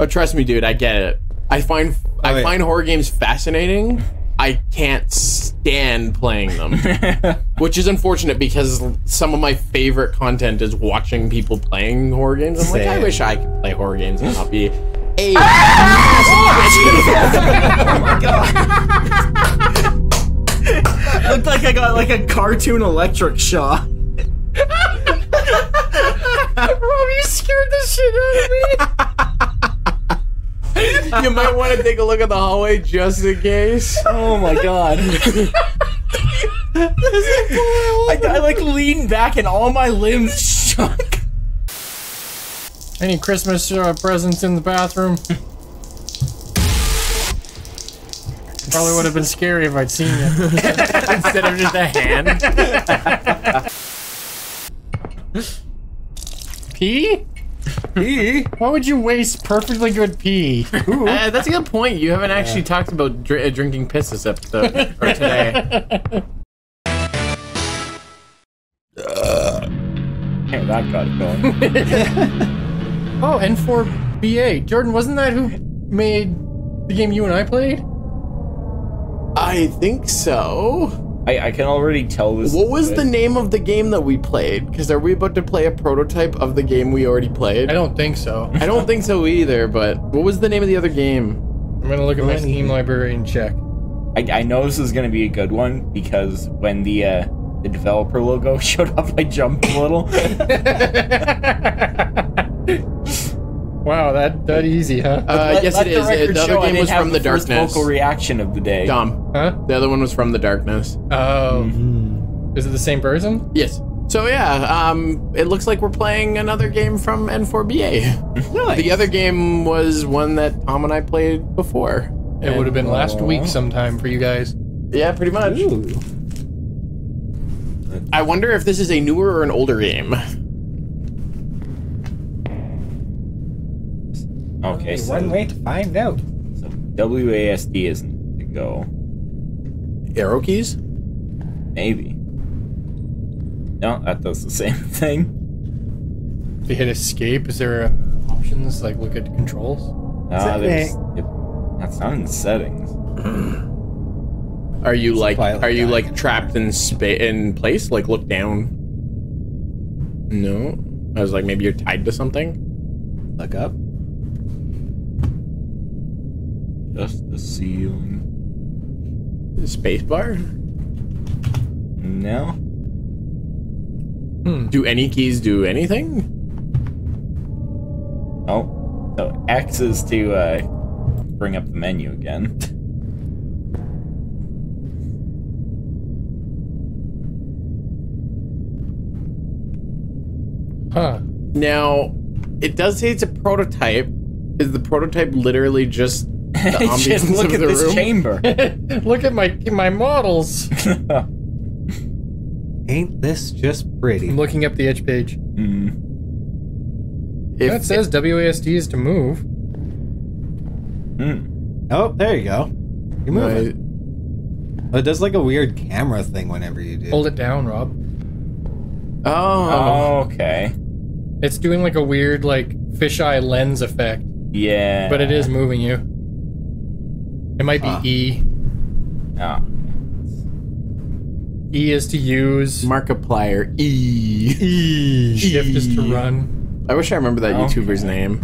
Oh, trust me, dude. I get it. I find I oh, yeah. find horror games fascinating. I can't stand playing them, which is unfortunate because some of my favorite content is watching people playing horror games. I'm like, I wish I could play horror games and not be a god. Ah! Looked like I got like a cartoon electric shock. Rob, you scared the shit out of me. you might want to take a look at the hallway just in case. Oh my god. I, I like leaned back and all my limbs shook. Any Christmas uh, presents in the bathroom? Probably would have been scary if I'd seen you instead of just a hand. pee? Pee? Why would you waste perfectly good pee? Uh, that's a good point. You haven't actually talked about dr- uh, drinking piss this episode or today. Hey, that got it going. Oh, N4BA. Jordan, wasn't that who made the game you and I played? I think so. I, I can already tell this. What was the name of the game that we played? Because are we about to play a prototype of the game we already played? I don't think so. I don't think so either, but what was the name of the other game? I'm gonna look at my Steam library and check. I, I know this is gonna be a good one because when the uh, the developer logo showed up, I jumped a little. Wow, that that easy, huh? Uh, Let- yes, let it is. record The other I game was from the first darkness. Vocal reaction of the day. Dumb. huh? The other one was from the darkness. Oh, Mm-hmm. is it the same person? Yes. So yeah, um, it looks like we're playing another game from N4BA. Nice. The other game was one that Tom and I played before. It would have been last Aw. week sometime for you guys. Yeah, pretty much. Ooh. I wonder if this is a newer or an older game. Okay, so, One way to find out. so WASD isn't to go. Arrow keys? Maybe. No, that does the same thing. If you hit escape, is there uh, options like look at controls? No, there's. Setting. Yep, that's not in settings. Are you like are you like trapped in space in place? Like look down? No. I was like maybe you're tied to something. Look up. Just the ceiling. Space bar? No. Do any keys do anything? Oh. So X is to uh, bring up the menu again. Huh. Now, it does say it's a prototype. Is the prototype literally just Just ambience look of at the this room? chamber. look at my my models. Ain't this just pretty? I'm looking up the itch page. Hmm. If That says WASD is to move. Hmm. Oh, there you go. You're moving. Right. Oh, it does like a weird camera thing whenever you do. Hold it down, Rob. Oh. Okay. It's doing like a weird like fisheye lens effect, Yeah. but it is moving you. It might be Ah. E. Oh. E is to use. Markiplier E. E. Shift is to run. I wish I remember that Okay. YouTuber's name.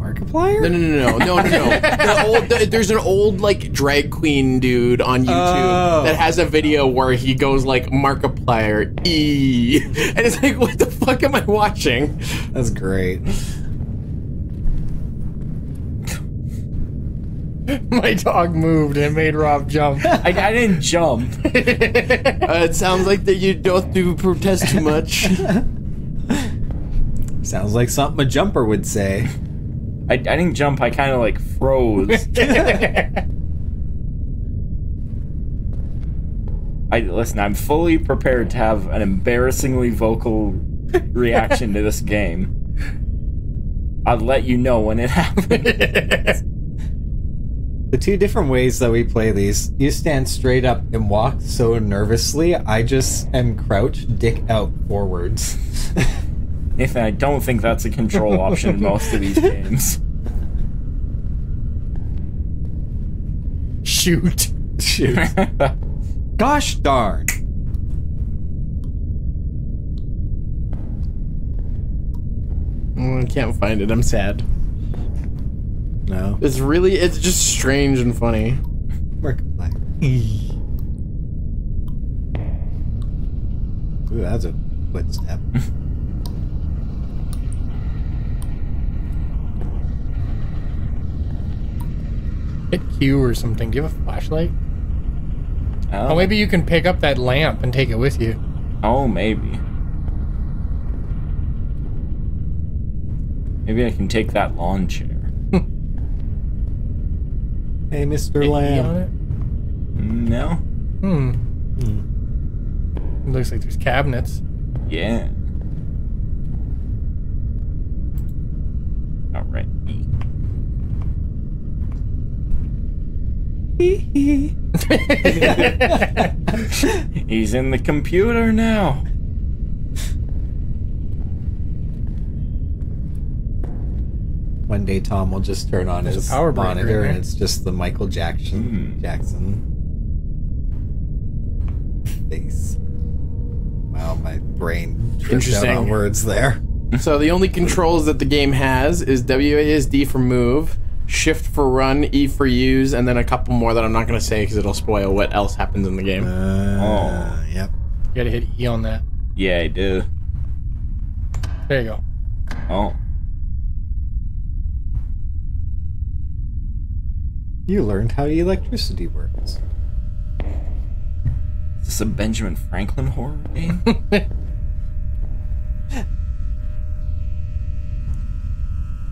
Markiplier? No, no, no, no, no, no, no. The old, the, there's an old like drag queen dude on YouTube Oh. that has a video where he goes like Markiplier E, and it's like, what the fuck am I watching? That's great. My dog moved and made Rob jump. I, I didn't jump. Uh, it sounds like that you don't do protest too much. Sounds like something a jumper would say. I, I didn't jump. I kind of like froze. I listen. I'm fully prepared to have an embarrassingly vocal reaction to this game. I'll let you know when it happens. The two different ways that we play these, you stand straight up and walk so nervously, I just am crouched, dick out forwards. if I don't think that's a control option in most of these games. Shoot. Shoot. Gosh darn. Mm, I can't find it. I'm sad. No. It's really, it's just strange and funny. Markiplier. Ooh, that's a footstep. Hit Q or something. Do you have a flashlight? Oh, Oh, maybe you can pick up that lamp and take it with you. Oh, maybe. Maybe I can take that lawn chair. Hey, Mr. Hit on Lamb. No? Hmm. Hmm. Looks like there's cabinets. Yeah. Alright. He's in the computer now. One day Tom will just turn on There's his power monitor and it's just the Michael Jackson Hmm. Jackson face. Wow, my brain tripped out Interesting. on words there. So the only controls that the game has is WASD for move, Shift for run, E for use, and then a couple more that I'm not going to say because it'll spoil what else happens in the game. Uh, Yep. You gotta hit E on that. Yeah, I do. There you go. Oh. You learned how electricity works. Is this a Benjamin Franklin horror game?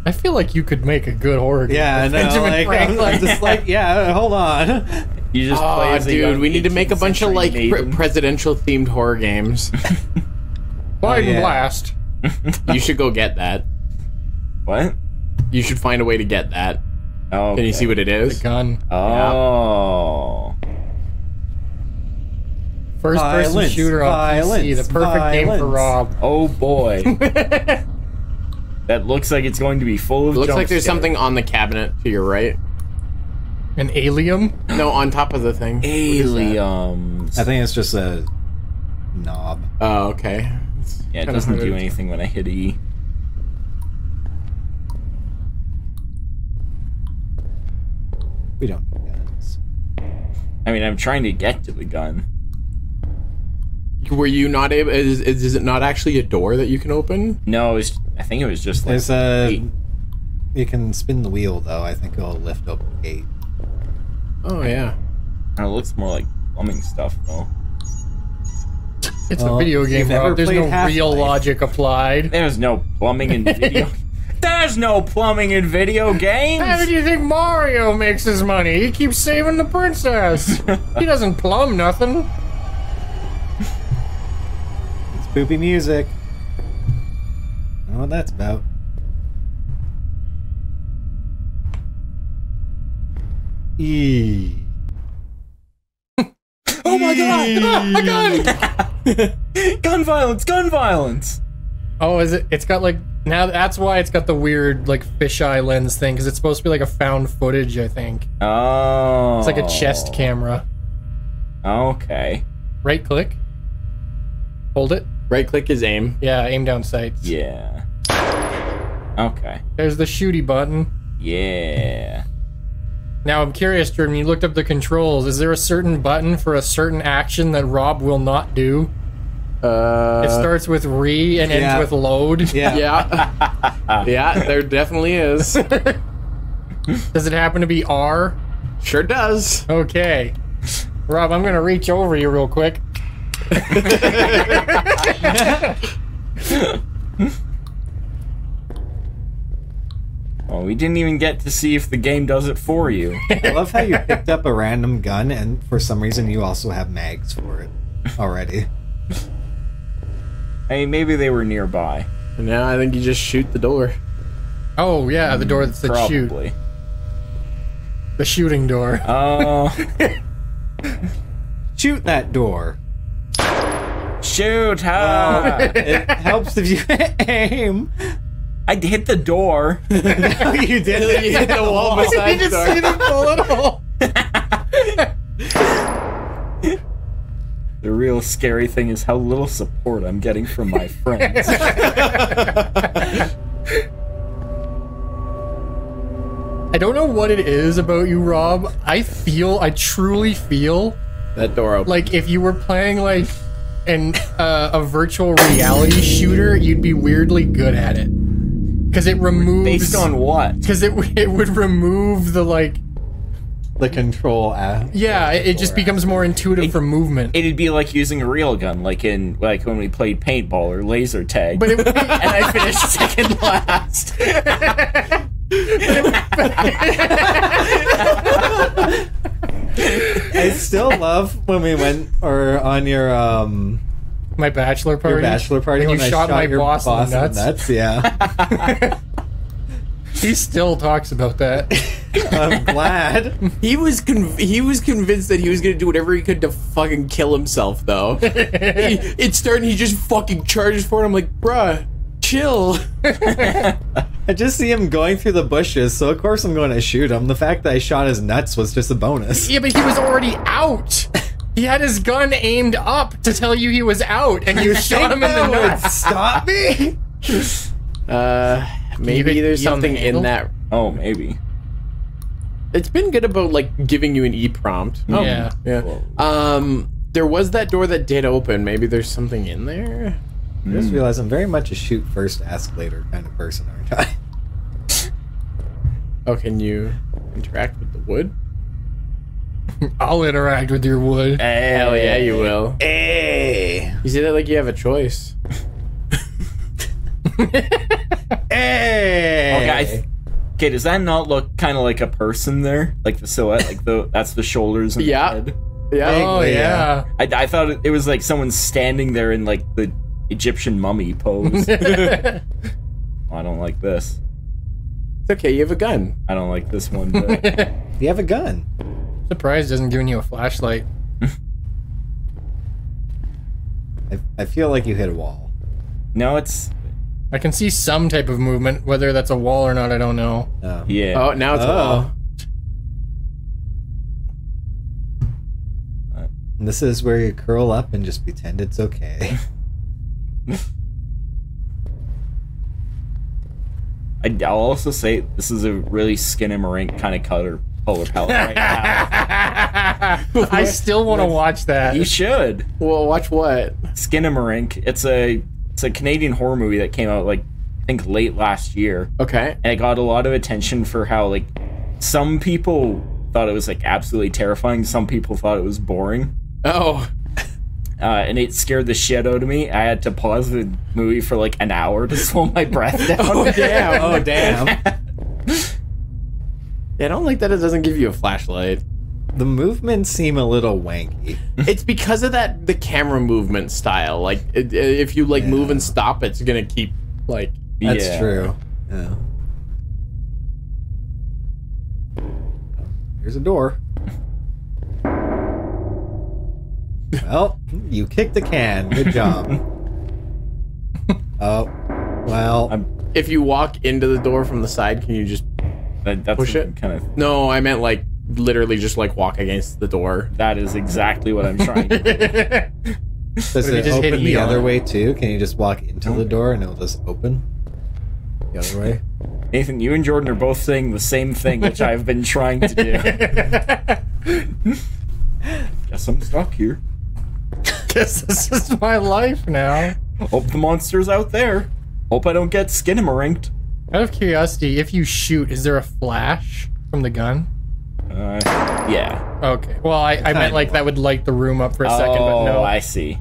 I feel like you could make a good horror game. Yeah, I with know. Benjamin Like, I'm, Franklin. I'm just like, yeah, hold on. You just play Oh, as a dude, we need to make a bunch of like pre- presidential themed horror games. Biden oh, yeah. Blast. you should go get that. What? You should find a way to get that. Oh. Can you see what it is? Gun. Oh. First person Violence, shooter on PC. The perfect game for. Rob. Oh boy. that looks like it's going to be full of. It looks jump like there's scares. something on the cabinet to your right. An alien? No, on top of the thing. What is? Aliens. I think it's just a knob. Oh, okay. It's Yeah, it doesn't do anything when I hit E. We don't need guns. I mean, I'm trying to get to the gun. Were you not able? Is, is, is it not actually a door that you can open? No, it's, I think it was just like. There's a. Wait. You can spin the wheel though. I think it'll lift up the gate. Oh yeah. It looks more like plumbing stuff, though. It's Well, a video game, never There's no Half-Life. real logic applied. There's no plumbing in video. There's no plumbing in video games. How do you think Mario makes his money? He keeps saving the princess. he doesn't plumb nothing. It's poopy music. I know what that's about. E. Oh my god! Ah, a gun! gun violence! Gun violence! Oh, is it? It's got like now. That's why it's got the weird like fisheye lens thing because it's supposed to be like a found footage. I think Oh. it's like a chest oh. camera. Okay. Right click. Hold it. Right click is aim. Yeah, aim down sights. Yeah. Okay. There's the shooty button. Yeah. Now I'm curious, Jordan. You looked up the controls. Is there a certain button for a certain action that Rob will not do? Uh, It starts with re and yeah. ends with load. Yeah. yeah, yeah. There definitely is. Does it happen to be R? Sure does. Okay. Rob, I'm gonna reach over you real quick. Well, we didn't even get to see if the game does it for you. I love how you picked up a random gun and for some reason you also have mags for it already. Hey, maybe they were nearby. And now I think you just shoot the door. Oh yeah, the door that's the shoot, Probably. the shooting door. Oh. Shoot that door. Shoot! Ah. it helps if you aim. I hit the door. you did You hit the wall beside you the just see door. The bullet hole. The real scary thing is how little support I'm getting from my friends. I don't know what it is about you, Rob. I feel, I truly feel That door open. like if you were playing like an uh, a virtual reality shooter, you'd be weirdly good at it because it removes Based on what? because it it would remove the like the control app. yeah it, it just becomes more intuitive for movement. It'd be like using a real gun, like in like when we played paintball or laser tag. but it would be, and I finished second last. I still love when we went or on your um my bachelor party. your bachelor party when when you I shot my your boss in the in nuts. nuts. Yeah, He still talks about that. I'm glad. he was conv- he was convinced that he was gonna do whatever he could to fucking kill himself. Though he, it's starting, he just fucking charges for it. I'm like, bruh, chill. I just see him going through the bushes, so of course I'm going to shoot him. The fact that I shot his nuts was just a bonus. yeah, but he was already out. He had his gun aimed up to tell you he was out, and you shot him in the nuts. Stop me! Uh, maybe hit there's on the something in that. oh, maybe. It's been good about like giving you an e prompt. Oh, yeah. Yeah. Um, there was that door that did open. Maybe there's something in there. Hmm. I just realized I'm very much a shoot first, ask later kind of person, aren't I? Oh, can you interact with the wood? I'll interact with your wood. Eh, hell yeah, you eh. will. Hey! You say that like you have a choice. Hey! Okay, I th- okay. Does that not look kind of like a person there? Like the silhouette, like the that's the shoulders and Yeah. the head. Yeah. Oh Vaguely, yeah. I, I thought it, it was like someone standing there in like the Egyptian mummy pose. I don't like this. It's okay. You have a gun. I don't like this one. But You have a gun. Surprise doesn't giving you a flashlight. I, I feel like you hit a wall. no, it's I can see some type of movement, whether that's a wall or not. I don't know. Oh. yeah. Oh, now it's a Oh. wall. And this is where you curl up and just pretend it's okay. I, I'll also say this is a really Skinamarink kind of color color palette right now. I still want to watch that. You should. Well, watch what? Skinamarink. It's a it's a Canadian horror movie that came out like I think late last year. Okay. and it got a lot of attention for how like some people thought it was like absolutely terrifying some people thought it was boring Oh. uh, and it scared the shit out of me i had to pause the movie for like an hour to slow my breath down Oh damn. oh, damn. Yeah, I don't like that it doesn't give you a flashlight. The movements seem a little wanky. It's because of that the camera movement style. Like it, if you like move and stop, it's gonna keep like. That's Yeah. true. Yeah. Here's a door. well, you kicked the can. Good job. oh, well. I'm- If you walk into the door from the side, can you just? that, that's Push it. kind of No, I meant like literally just like walk against the door. that is exactly what i'm trying to do. Does it just hit open the on other it? way too? Can you just walk into the door and it'll just open? The other way? nathan you and jordan are both saying the same thing which i've been trying to do guess i'm stuck here Guess this is my life now. hope the monster's out there hope i don't get skinamarinked Out of curiosity, if you shoot, is there a flash from the gun? Uh, yeah Okay. Well, I, I meant like that would light the room up for a second, but no. Oh, I see.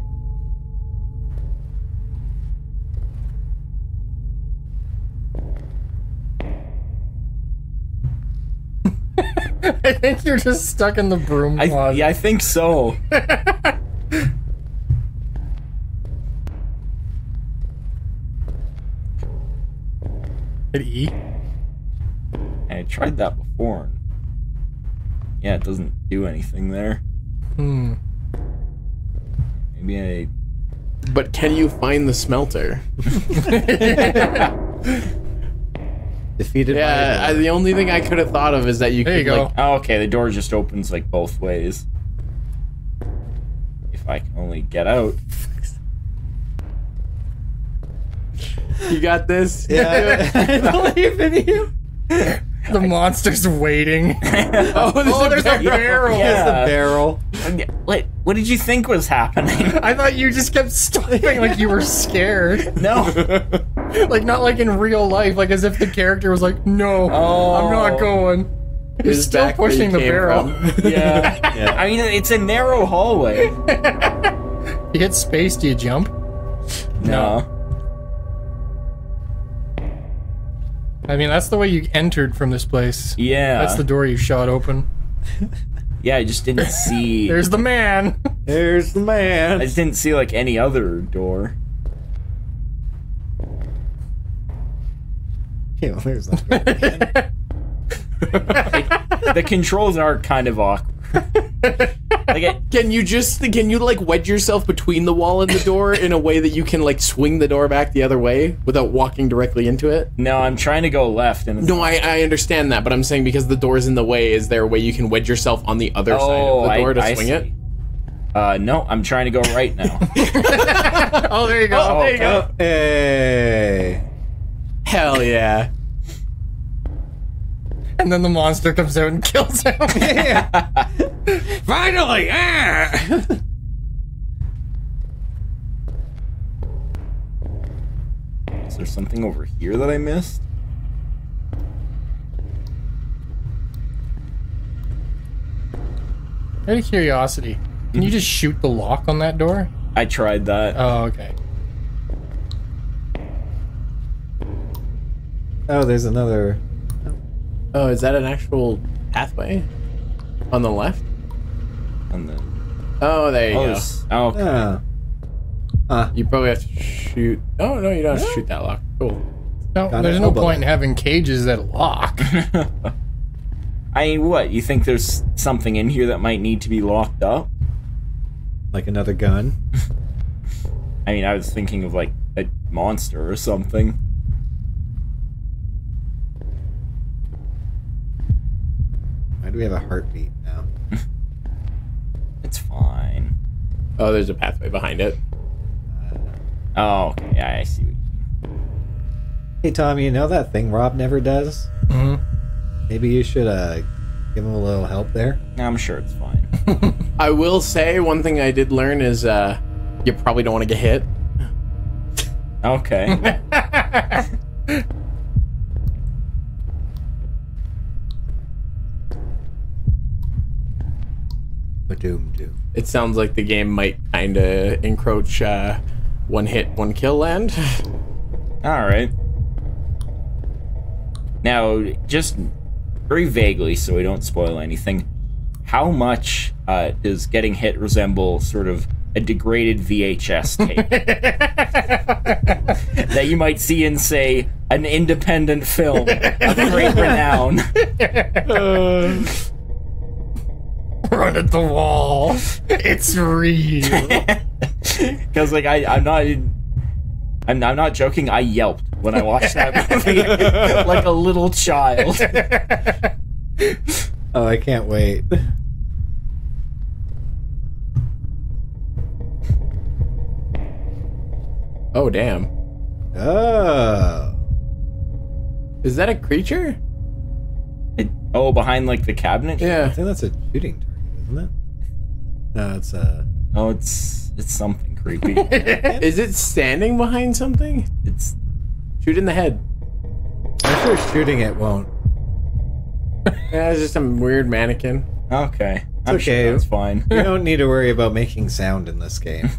I think you're just stuck in the broom I, closet. yeah, I think so. Hit E. I tried that before. And- Yeah, it doesn't do anything there. Hmm. Maybe I But can you find the smelter? Defeated Yeah, by I, a the only thing I could have thought of is that you There could you go. like Oh, okay, the door just opens like both ways. If I can only get out. you got this. Yeah, I believe in you. The monster's waiting. Oh, there's, Oh, a, there's a barrel. barrel. Yeah. It's the barrel. What? What did you think was happening? I thought you just kept stopping like you were scared. No. Like not like in real life, like as if the character was like, "No, I'm oh. not Oh. going." You're still back you pushing the barrel. Yeah. Yeah. I mean, it's a narrow hallway. You hit space, do you jump? No. I mean, that's the way you entered from this place. Yeah. That's the door you shot open. Yeah, I just didn't see. There's the man. There's the man. I just didn't see like any other door. Yeah, there's the The controls are kind of awkward. Like it, Can you just can you like wedge yourself between the wall and the door in a way that you can like swing the door back the other way without walking directly into it? no, I'm trying to go left, and it's, No, I, I understand that, but I'm saying because the door's in the way, is there a way you can wedge yourself on the other side oh, of the door I, to I swing see. it? Uh, no, I'm trying to go right now. oh, there you go. Oh, there you go. Oh, hey. Hell yeah. And then the monster comes out and kills him. Finally! Ah! Is there something over here that I missed? Out of curiosity, can you just shoot the lock on that door? I tried that. Oh, okay. Oh, there's another. Oh, is that an actual pathway on the left? on the, Oh, there you oh, go. oh, okay. Ah. Ah. You probably have to shoot. Oh no, you don't have to shoot that lock. Cool. No, Got there's no but- point in having cages that lock. I mean, what? You think there's something in here that might need to be locked up? Like another gun. I mean, I was thinking of like a monster or something. Why do we have a heartbeat now? It's fine. Oh, there's a pathway behind it. Oh, okay. Yeah, I see. What you. Hey, Tommy, you know that thing Rob never does? hmm Maybe you should uh give him a little help there. I'm sure it's fine. I will say one thing I did learn is uh, you probably don't want to get hit. Okay. Ba-doom doom. It sounds like the game might kind of encroach uh, one hit, one kill land. All right. Now, just very vaguely, so we don't spoil anything, how much uh, does getting hit resemble sort of a degraded VHS tape that you might see in, say, an independent film of great renown? Run at the wall. It's real. Because, like, I, I'm not. I'm, I'm not joking. I yelped when I watched that movie, like a little child. Oh, I can't wait. oh damn! Oh. Is that a creature? It- oh, behind like the cabinet. Yeah. I think that's a shooting target, isn't it? No, it's uh Oh, it's it's something creepy. Is it standing behind something? it's Shoot in the head. I'm sure shooting it won't. Yeah, it's just some weird mannequin. okay. I'm okay. Sure that's fine. You don't need to worry about making sound in this game.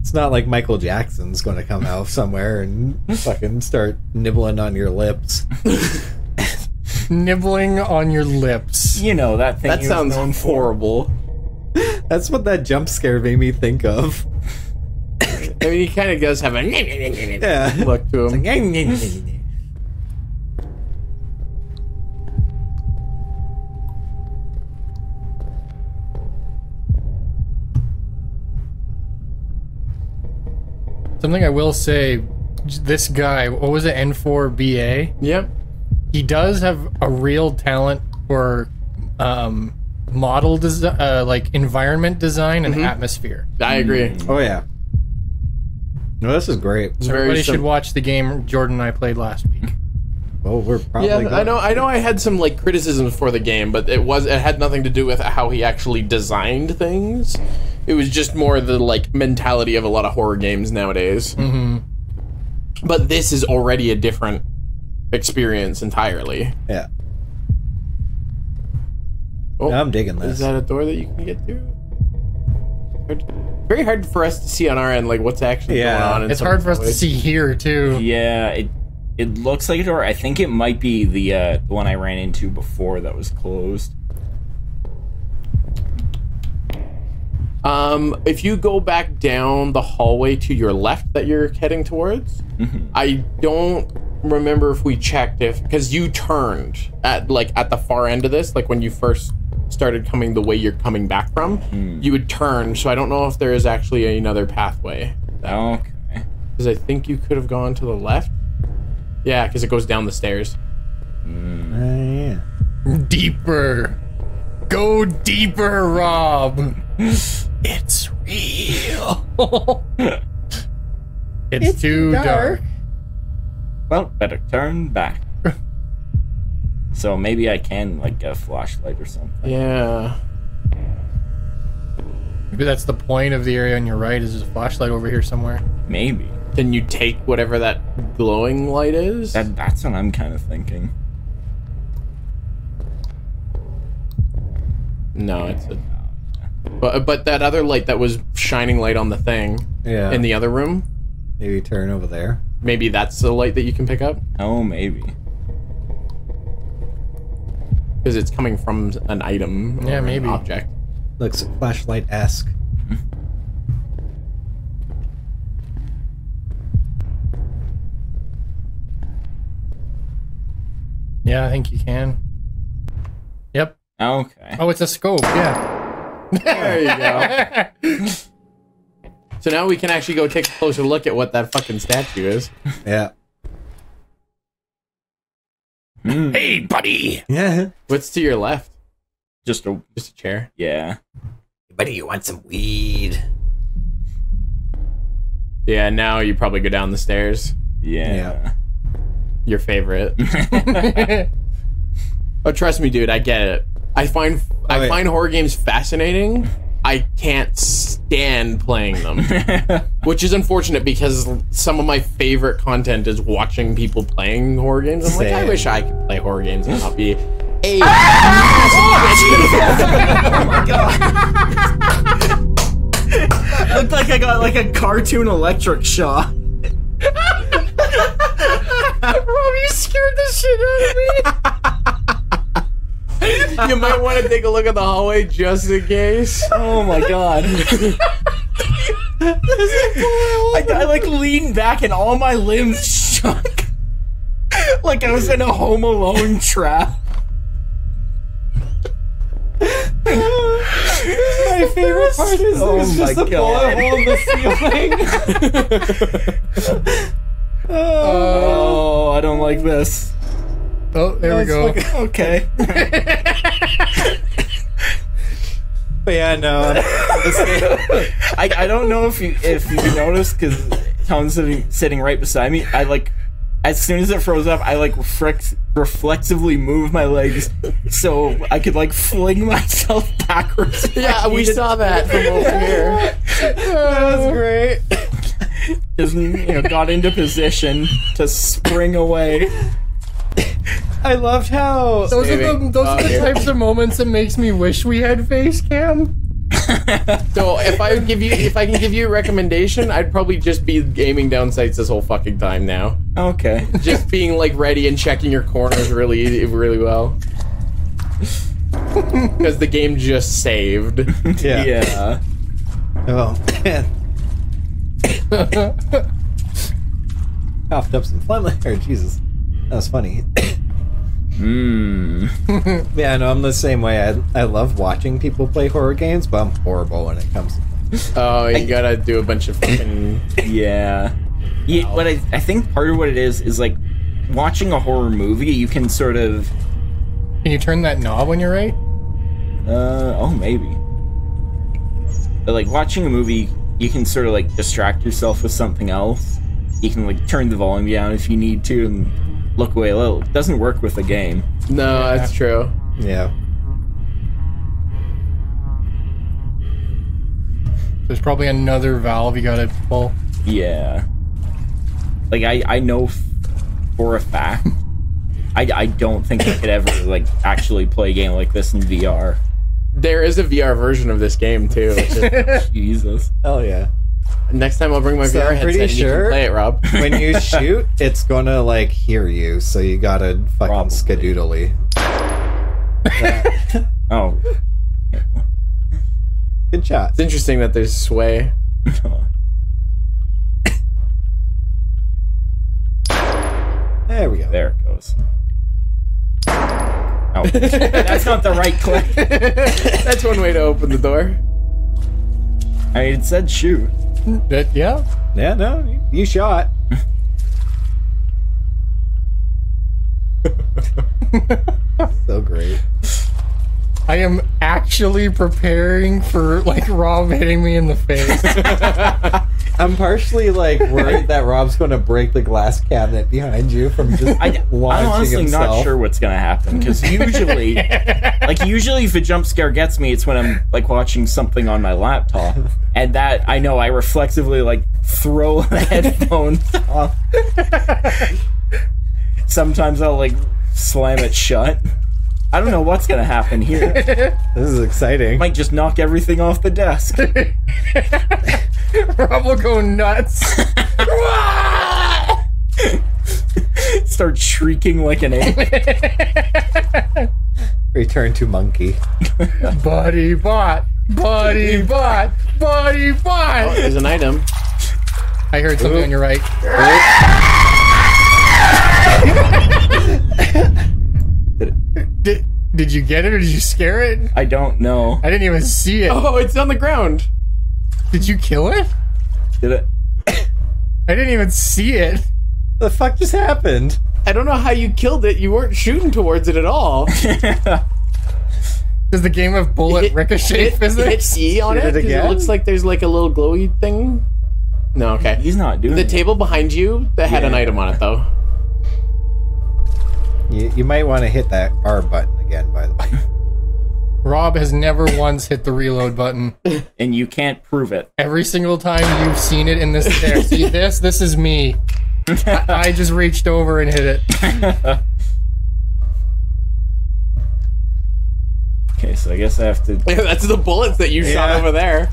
It's not like Michael Jackson's going to come out somewhere and fucking start nibbling on your lips. Nibbling on your lips. You know that thing. That he sounds known for. horrible. That's what that jump scare made me think of. I mean, he kind of does have a Yeah. look to him. Something I will say, this guy, what was it, N4BA? Yep. He does have a real talent for um, model design, uh, like environment design and atmosphere. I agree. Oh yeah. No, this is great. It's So very everybody should watch the game Jordan and I played last week. Well, we're probably. Yeah, I know. I know. I had some like criticisms for the game, but it was it had nothing to do with how he actually designed things. It was just more the like mentality of a lot of horror games nowadays. hmm But this is already a different experience entirely. Yeah. Oh, No, I'm digging this. Is that a door that you can get through? Hard- Very hard for us to see on our end, like what's actually Yeah. going on. in It's hard for us to see here too. Yeah, it it looks like a door. I think it might be the uh, the one I ran into before that was closed. Um, if you go back down the hallway to your left that you're heading towards, I don't remember if we checked if because you turned at like at the far end of this, like when you first started coming the way you're coming back from, you would turn. So I don't know if there is actually another pathway. Okay. Because I think you could have gone to the left. Yeah, because it goes down the stairs. Uh, yeah. Deeper. Go deeper, Rob. It's real. it's, too dark. Well, better turn back. so maybe I can like get a flashlight or something. Yeah. Maybe that's the point of the area on your right. Is there's a flashlight over here somewhere? Maybe. Then you take whatever that glowing light is? That that's what I'm kind of thinking. no, it's a. But but that other light that was shining light on the thing Yeah. in the other room, Maybe turn over there. Maybe that's the light that you can pick up Oh, maybe. because it's coming from an item. or Yeah, an maybe. object. Looks flashlight esque. Yeah, I think you can. Yep. Okay. Oh, it's a scope. Yeah. There you go. so now we can actually go take a closer look at what that fucking statue is. Yeah. Mm. Hey, buddy. Yeah. What's to your left? Just a Just a chair. yeah. Buddy, you want some weed? Yeah. Now you probably go down the stairs. Yeah. Your favorite. Oh, trust me, dude. I get it. I find I oh, yeah. find horror games fascinating. I can't stand playing them, which is unfortunate because some of my favorite content is watching people playing horror games. I'm like, I wish I could play horror games and not be a Ah! oh my god! Looked like I got like a cartoon electric shock. Rob, you scared the shit out of me. you might want to take a look at the hallway just in case. Oh my god. I, I like leaned back and all my limbs shook. like I was in a Home Alone trap. My favorite part is Oh there's just a bullet hole in the ceiling. Oh, I don't like this. Oh, there we go. Okay. but yeah, no. This game, I, I don't know if you if you noticed because Tom's sitting sitting right beside me. I like as soon as it froze up, I like reflex, reflexively moved my legs so I could like fling myself backwards. if I Yeah, we needed saw that from over here. that was great. just you know got into position to spring away. I loved how Those are the those Oh, are the here. types of moments that makes me wish we had face cam. So if I would give you, if I can give you a recommendation, I'd probably just be aiming down sights this whole fucking time now. Okay. Just being like ready and checking your corners really, really well. Because the game just saved. yeah. Yeah. Oh man. Coughed up some phlegm there. Jesus, that was funny. Mmm. Yeah, no, I'm the same way. I I love watching people play horror games, but I'm horrible when it comes to playing. Oh, you gotta do a bunch of fucking. Yeah. Yeah, but I, I think part of what it is is like watching a horror movie. You can sort of, Can you turn that knob when you're right? uh, oh maybe. But like watching a movie, you can sort of like distract yourself with something else. You can like turn the volume down if you need to and look away a little. It doesn't work with the game. No, that's true. Yeah. There's probably another valve you gotta pull. Yeah. Like I, I know for a fact. I, I don't think I could ever like actually play a game like this in VR. There is a VR version of this game too. is- Jesus. Hell yeah. Next time I'll bring my So VR I'm headset pretty and you sure- can play it, Rob. When you shoot, it's gonna like hear you, so you gotta fucking Probably. skadoodly. That- Oh. Good shot. It's interesting that there's sway. There we go. There it goes. Oh, that's not the right click. That's one way to open the door. I mean, it said shoot. That, yeah? Yeah, no, you- you shot. so great. I am actually preparing for like Rob hitting me in the face. I'm partially like worried that Rob's going to break the glass cabinet behind you from just I, I'm launching honestly himself. not sure what's gonna happen because usually, like usually, if a jump scare gets me, it's when I'm like watching something on my laptop, and that I know I reflexively like throw the headphones off. Sometimes I'll like slam it shut. I don't know what's gonna happen here. This is exciting. Might just knock everything off the desk. Rob will go nuts. Start shrieking like an ape. Return to monkey. Buddy bot. Buddy bot. Buddy bot. Oh, there's an item. I heard something on your right. Did, did you get it or did you scare it? I don't know. I didn't even see it. Oh, it's on the ground. Did you kill it? Did it? I didn't even see it. The fuck just happened? I don't know how you killed it. You weren't shooting towards it at all. Does the game of bullet Hit- ricochet hit, physics? hit E on Hit it. it 'cause again? It looks like there's like a little glowy thing. No, okay. He's not doing The it. table behind you that had an item on it though. You, you might want to hit that R button again, by the way. Rob has never once hit the reload button. and you can't prove it. Every single time you've seen it in this there. See this? This is me. I, I just reached over and hit it. Okay, so I guess I have to. That's the bullets that you shot Yeah. over there.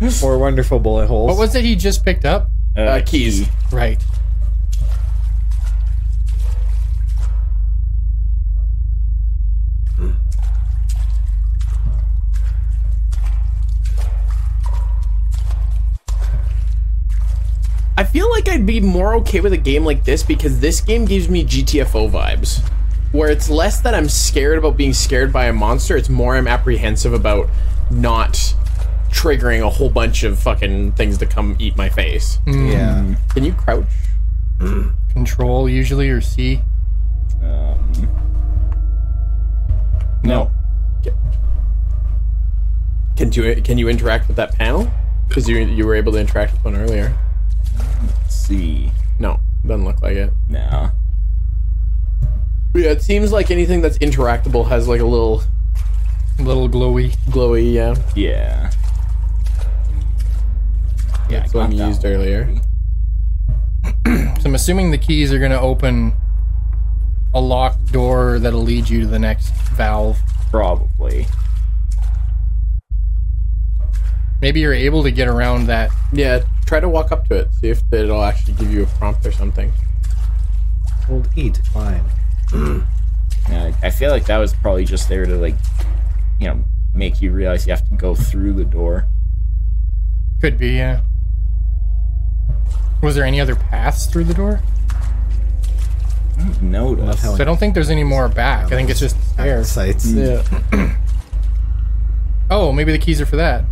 More wonderful bullet holes. What was it he just picked up? Uh, Uh, keys. Right. I feel like I'd be more okay with a game like this because this game gives me GTFO vibes. Where it's less that I'm scared about being scared by a monster, it's more I'm apprehensive about not triggering a whole bunch of fucking things to come eat my face. Yeah. Can you crouch? Control usually or C. Um, no. Can you can you interact with that panel? Because you you were able to interact with one earlier. C. No, doesn't look like it. No. Yeah, it seems like anything that's interactable has like a little Little glowy. glowy. Yeah, Yeah. Yeah, that's one you used one. earlier. So I'm assuming the keys are going to open a locked door that'll lead you to the next valve. Probably. Maybe you're able to get around that. Yeah, try to walk up to it. See if it'll actually give you a prompt or something. Hold E to climb. Yeah, I I feel like that was probably just there to like, you know, make you realize you have to go through the door. Could be, yeah. Was there any other paths through the door? No, how- So I don't think there's any more back. I think it's just stairs. Sights. Yeah. Hmm. Oh, maybe the keys are for that.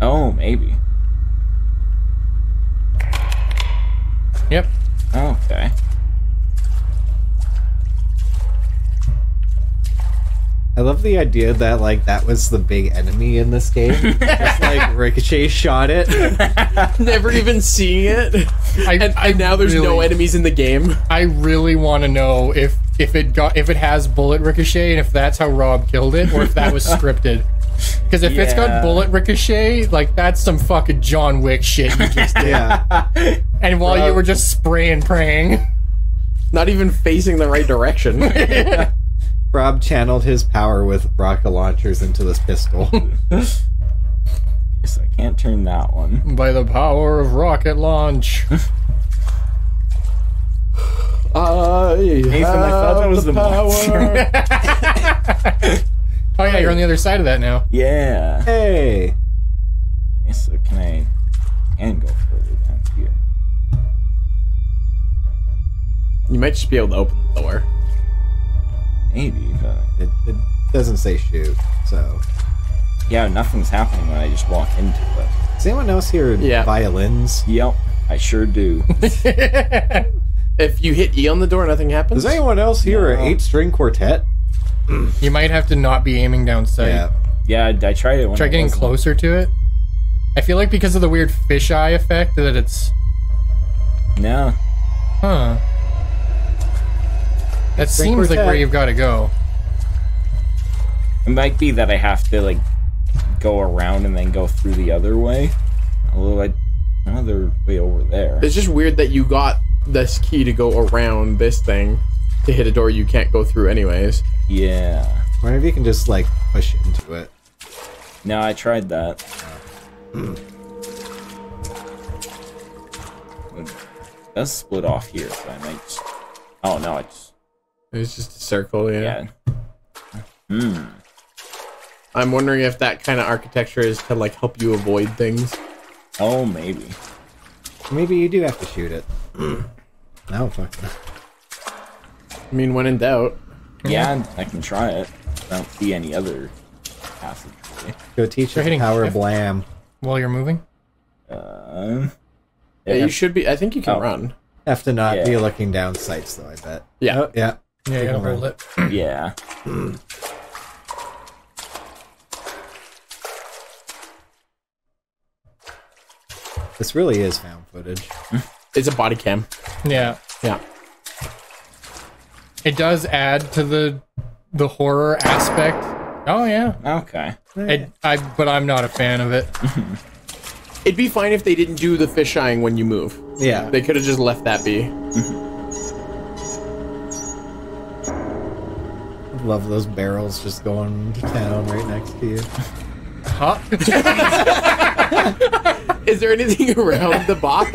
Oh, maybe. Yep. Oh, okay. I love the idea that like that was the big enemy in this game. Just like Ricochet shot it. Never even seeing it. I, And, and now there's no enemies in the game. I really want to know if if it got if it has bullet ricochet and if that's how Rob killed it or if that was scripted. Because if it's got bullet ricochet, like that's some fucking John Wick shit you just did. Yeah. And while you were just spraying, praying. Not even facing the right direction. Rob channeled his power with rocket launchers into this pistol. Guess I can't turn that one. By the power of rocket launch. I Nathan, I thought that was the monster. Oh yeah, you're on the other side of that now. Yeah. hey. Okay, So can I and go further down here? You might just be able to open the door. Maybe, but It, it doesn't say shoot, so. yeah, nothing's happening when I just walk into it. Does anyone else hear Yeah. violins? Yep, I sure do. If you hit E on the door, nothing happens. Does anyone else hear No. an eight string quartet? You might have to not be aiming down sight. Yeah. yeah, I, I tried it when Try I getting wasn't. closer to it. I feel like because of the weird fisheye effect that it's No, huh. That seems like quartet. where you've got to go. it might be that I have to like go around and then go through the other way. Although I, another way over there. It's just weird that you got this key to go around this thing to hit a door you can't go through anyways. Yeah. Wonder if you can just like push into it. No, I tried that. It does split off here, so I might. Just... Oh no, it's It's just a circle, yeah. yeah. Hmm. I'm wondering if that kind of architecture is to like help you avoid things. Oh, maybe. Maybe you do have to shoot it. no, fuck. I mean, when in doubt. Yeah, I can try it. I don't see any other passageway. Go teach Try it the hitting power shift. blam. While you're moving? Um. Yeah, you should be. I think you can Oh. run. Have to not be looking down sights though, I bet. Yeah. Oh, yeah. Yeah, you gotta hold it. Yeah. This really is found footage. It's a body cam. Yeah. Yeah. It does add to the the horror aspect. Oh yeah. Okay. It, I but I'm not a fan of it. It'd be fine if they didn't do the fisheyeing when you move. Yeah. They could have just left that be. Love those barrels just going to town right next to you. Huh? Is there anything around the box?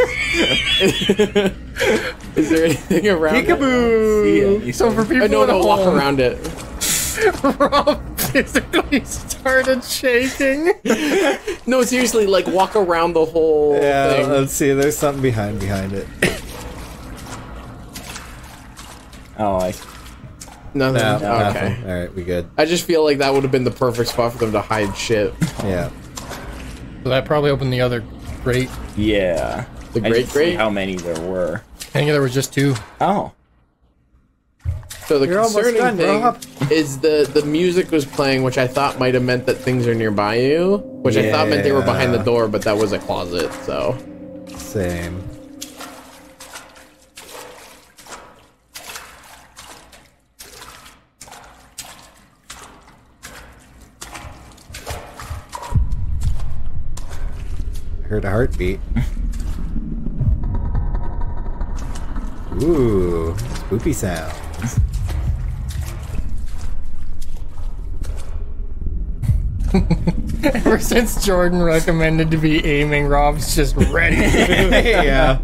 is there anything around? it? Peekaboo! Yeah, so for people Oh, no, at no, walk home, around it. Rob physically started shaking. No, seriously, like walk around the whole Yeah, thing. let's see. There's something behind behind it. Oh, I. Nothing. No, okay. nothing. All right, we good. I just feel like that would have been the perfect spot for them to hide shit. Yeah. So that probably opened the other grate. Yeah. The great great. How many there were? I think there was just two. Oh. So the You're concerning done, thing Rob. is the the music was playing, which I thought might have meant that things are nearby you, which I thought meant they were behind the door, but that was a closet. So Same. Heard a heartbeat. Ooh, spoopy sounds. Ever since Jordan recommended to be aiming, Rob's just ready. yeah. So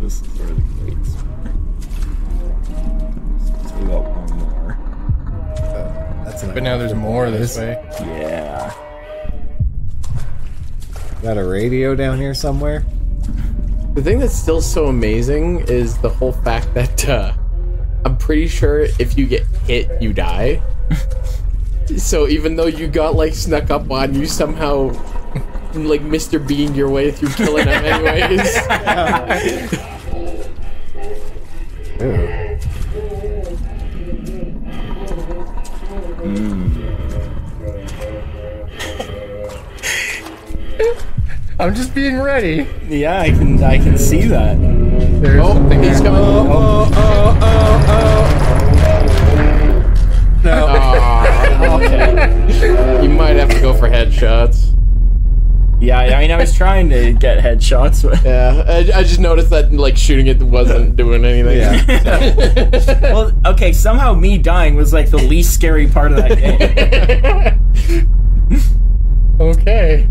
this is where the gates were. So we got one more. That's an but now there's more this way. Yeah. Got a radio down here somewhere? the thing that's still so amazing is the whole fact that uh, I'm pretty sure if you get hit, you die. so even though you got like snuck up on, you somehow like Mr. Bean your way through killing him anyways. Ooh. I'm just being ready. Yeah, I can I can see that. There's oh, something he's there. coming. Oh, oh, oh, oh. No. Aw, oh, okay. You might have to go for headshots. Yeah, I mean I was trying to get headshots, but Yeah, I, I just noticed that like shooting it wasn't doing anything. Yeah. well, okay. Somehow me dying was like the least scary part of that game. Okay.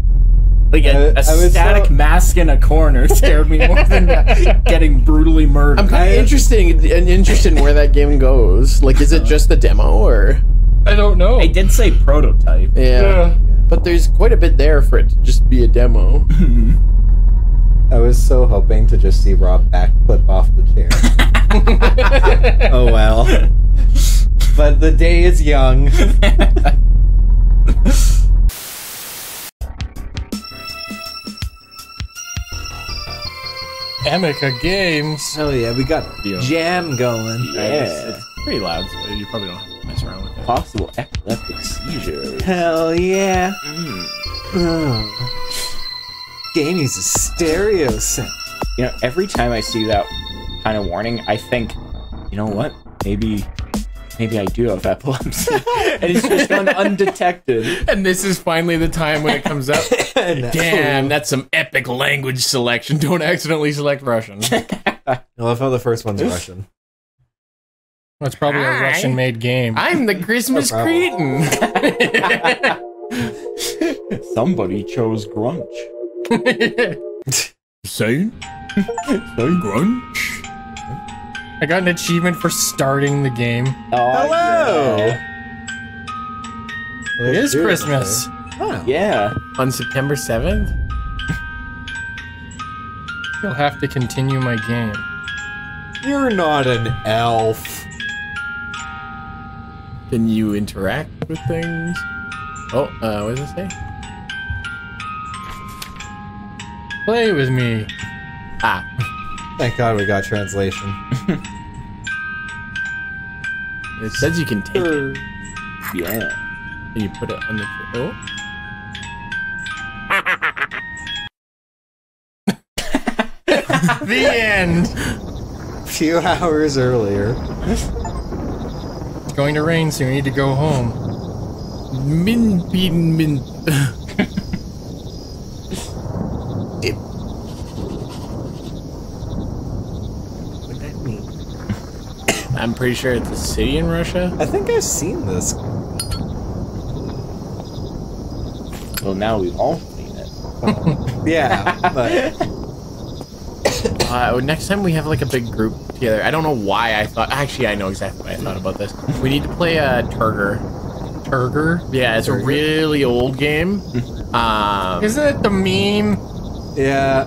Like a, was static so- mask in a corner scared me more than getting brutally murdered. I'm kind of interested and interested in where that game goes. Like, is it just the demo or? I don't know. I did say prototype. Yeah. Yeah. But there's quite a bit there for it to just be a demo. I was so hoping to just see Rob backflip off the chair. oh well. But the day is young. Emika Games. Oh yeah, we got Yeah. jam going. Yeah. It's pretty loud, so you probably don't have to mess around with it. Possible epileptic seizure. Hell yeah. Mm. Oh. Game uses stereo sound. You know, every time I see that kind of warning, I think, you know what? Maybe, maybe I do have epilepsy, and it's just gone undetected. And this is finally the time when it comes up. Damn, that's some epic language selection. Don't accidentally select Russian. I love how the first one's Russian. That's probably a Hi. Russian-made game. I'm the Christmas No cretin. Somebody chose grunge. Saying? Saying grunge? I got an achievement for starting the game. Oh, Hello. Yeah. It is Christmas. Wow. yeah. On September 7th? You'll have to continue my game. You're not an elf. Can you interact with things? Oh, uh, what does it say? Play with me. Ah, Thank God we got translation. it says you can take it. Yeah. And you put it on the. Oh. The end. A few hours earlier. It's going to rain, so you need to go home. Min, bin, min. It- What that mean? I'm pretty sure it's a city in Russia. I think I've seen this. Well, now we've all seen it. Yeah, but Uh, next time we have like a big group together. I don't know why I thought. Actually, I know exactly why I thought about this. We need to play a uh, Turgor. Turgor. Yeah, it's a really old game. Um, Isn't it the meme? yeah,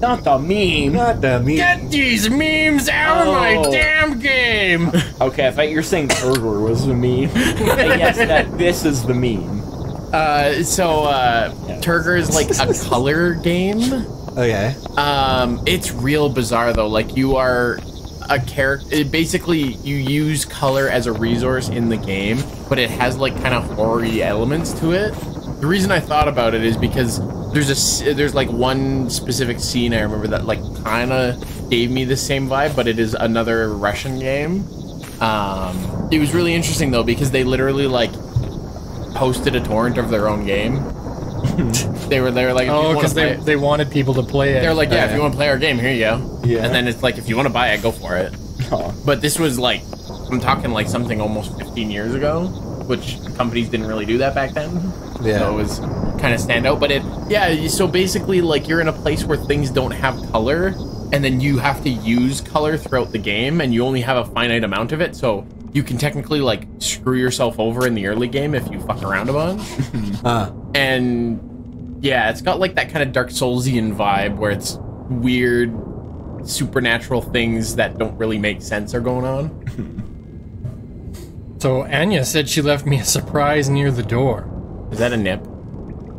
Not the meme. not the meme. Get these memes out of my Oh. damn game! Okay, I thought you were saying Turgor was the meme. And yes, that this is the meme. uh, so uh, Turgor is like a color game. Okay. Um, it's real bizarre though. Like you are a character. Basically, you use color as a resource in the game, but it has like kind of horror-y elements to it. The reason I thought about it is because there's a there's like one specific scene I remember that like kind of gave me the same vibe, but it is another Russian game. Um, it was really interesting though because they literally like posted a torrent of their own game. they were they were like, Oh, because they, it- they wanted people to play it. they're like, yeah, if you want to play our game, here you go. Yeah. And then it's like, if you want to buy it, go for it. Oh. But this was like, I'm talking like something almost 15 years ago, which companies didn't really do that back then. Yeah. So it was kind of stand out. But it, yeah, so basically, like, you're in a place where things don't have color, and then you have to use color throughout the game, and you only have a finite amount of it. So you can technically, like, screw yourself over in the early game if you fuck around a bunch Uh, and yeah, it's got like that kind of Dark Soulsian vibe where it's weird supernatural things that don't really make sense are going on. So Anya said she left me a surprise near the door. Is that a nip?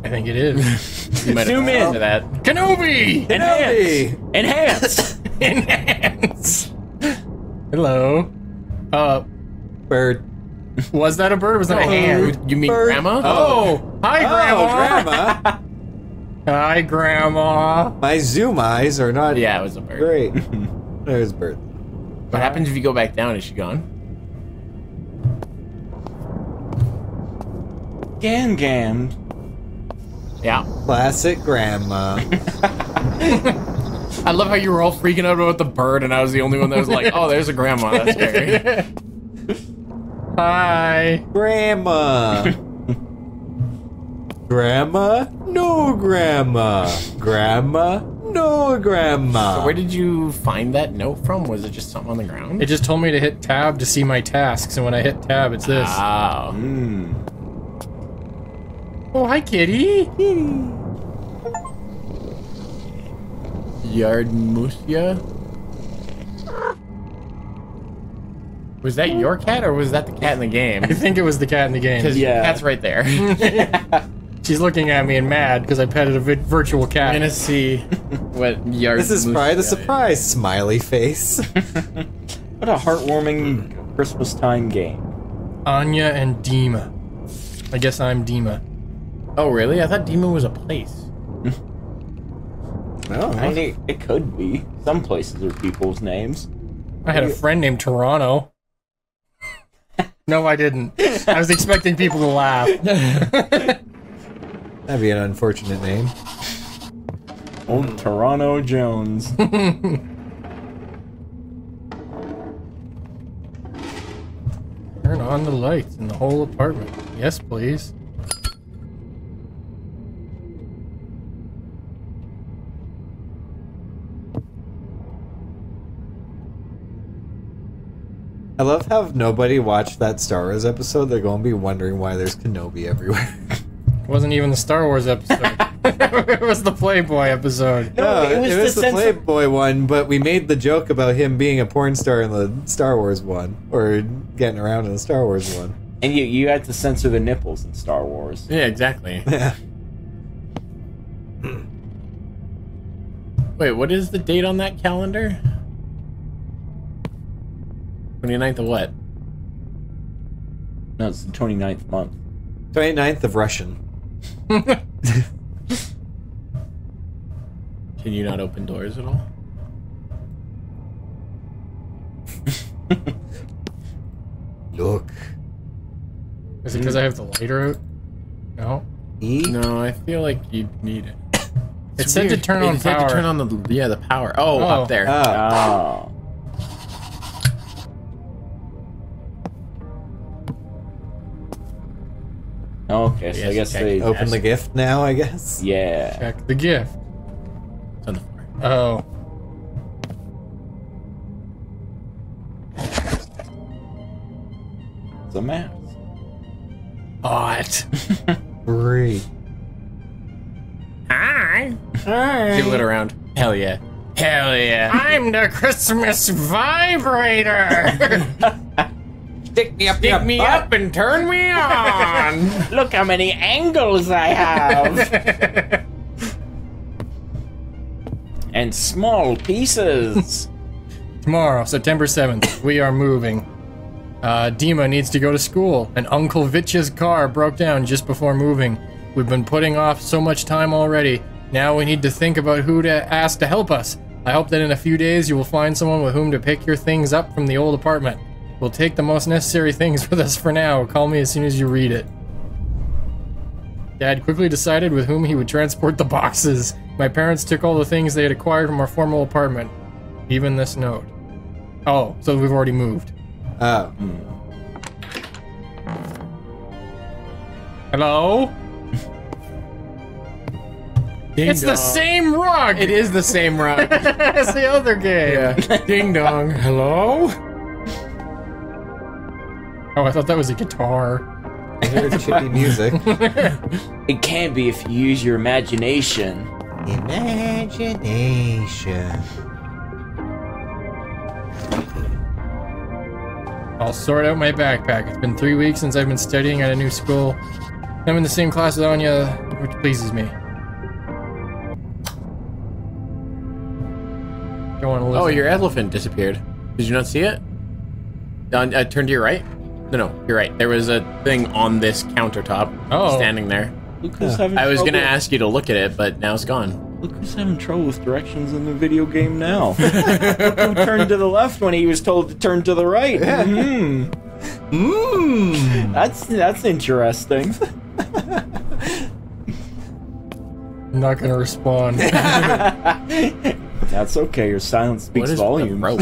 I think it is. You might Zoom in. to that. Kenobi! Enhance. Enhance. Enhance. Hello. Uh, Bird. was that a bird was that a hand? You mean Bird. grandma? Oh, hi, Oh, Grandma. grandma. Hi, Grandma. My zoom eyes are not Yeah, it was a bird. great. There's bird. What happens if you go back down? Is she gone? Gan Gan. Yeah. Classic grandma. I love how you were all freaking out about the bird, and I was the only one that was like, "Oh, there's a grandma. That's scary." Hi. grandma. grandma? No grandma. Grandma? No grandma. So where did you find that note from? Was it just something on the ground? It just told me to hit tab to see my tasks, and when I hit tab, it's this. Oh. Hmm. Oh, hi, kitty. Yard Musia. Was that your cat or was that the cat in the game? I think it was the cat in the game. Because Yeah. your cat's right there. She's looking at me and mad because I petted a vi- virtual I'm cat. gonna see what Yard. This is probably the Musia surprise smiley face. What a heartwarming Christmas time game. Anya and Dima. I guess I'm Dima. Is. Oh, really? I thought Dima was a place. no. I think it could be. Some places are people's names. I had a friend named Toronto. no, I didn't. I was expecting people to laugh. That'd be an unfortunate name. Old Toronto Jones. Turn on the lights in the whole apartment. Yes, please. I love how if nobody watched that Star Wars episode, they're going to be wondering why there's Kenobi everywhere. It wasn't even the Star Wars episode. it was the Playboy episode. No, it it was was, the the, sense of- Playboy one, but we made the joke about him being a porn star in the Star Wars one, or getting around in the Star Wars one. And you you had to censor the nipples in Star Wars. Yeah, exactly. Yeah. Wait, what is the date on that calendar? 29th of what? No, it's the 29th month. 29th of Russian. Can you not open doors at all? Look. Is it because I have the lighter out? No. E? No, I feel like you need it. It said to weird. turn It on said power. To turn on the yeah the power. Oh, Oh. up there. Ah. Oh. Oh, okay, so I guess okay. they Open the gift now, I guess. Yeah. Check the gift. It's on the floor. Oh. It's a mouse. Hot. Great. Hi. Jiggle it around. Hell yeah. Hell yeah. I'm the Christmas vibrator. Stick me up Pick me up and turn me on. Look how many angles I have! and small pieces. Tomorrow, September 7th, we are moving. Uh, Dima needs to go to school, and Uncle Vitch's car broke down just before moving. We've been putting off so much time already. Now we need to think about who to ask to help us. I hope that in a few days you will find someone with whom to pick your things up from the old apartment. We'll take the most necessary things with us for now. Call me as soon as you read it. Dad quickly decided with whom he would transport the boxes. My parents took all the things they had acquired from our former apartment, even this note. Oh, so we've already moved. Oh. Hello? Ding It's the same rug It is the same rug. as the other game. yeah. Ding dong. Hello. Oh, I thought that was a guitar. I hear chippy music. It can be if you use your imagination. Imagination. I'll sort out my backpack. It's been three weeks since I've been studying at a new school. I'm in the same class as Anya, which pleases me. Don't want to listen. Oh, your elephant disappeared. Did you not see it? On, uh, turn to your right. No, no, you're right. There was a thing on this countertop, Oh. standing there. Look who's having I was trouble- gonna ask you to look at it, but now it's gone. Look who's having trouble with directions in the video game now. Look who turned to the left when he was told to turn to the right. Hmm. Mmm. That's that's interesting. I'm not gonna respond. That's okay. Your silence speaks is volumes. the rope?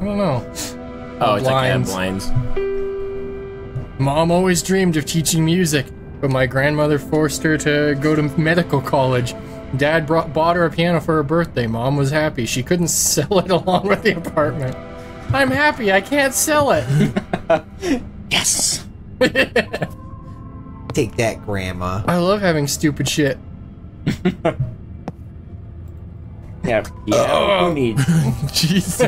I don't know. Oh, it's like a Blinds. blinds. Mom always dreamed of teaching music, but my grandmother forced her to go to medical college. Dad brought, bought her a piano for her birthday. Mom was happy. She couldn't sell it along with the apartment. I'm happy. I can't sell it. Yes. Take that, Grandma. I love having stupid shit. Yeah. Yeah. Who needs? Jesus.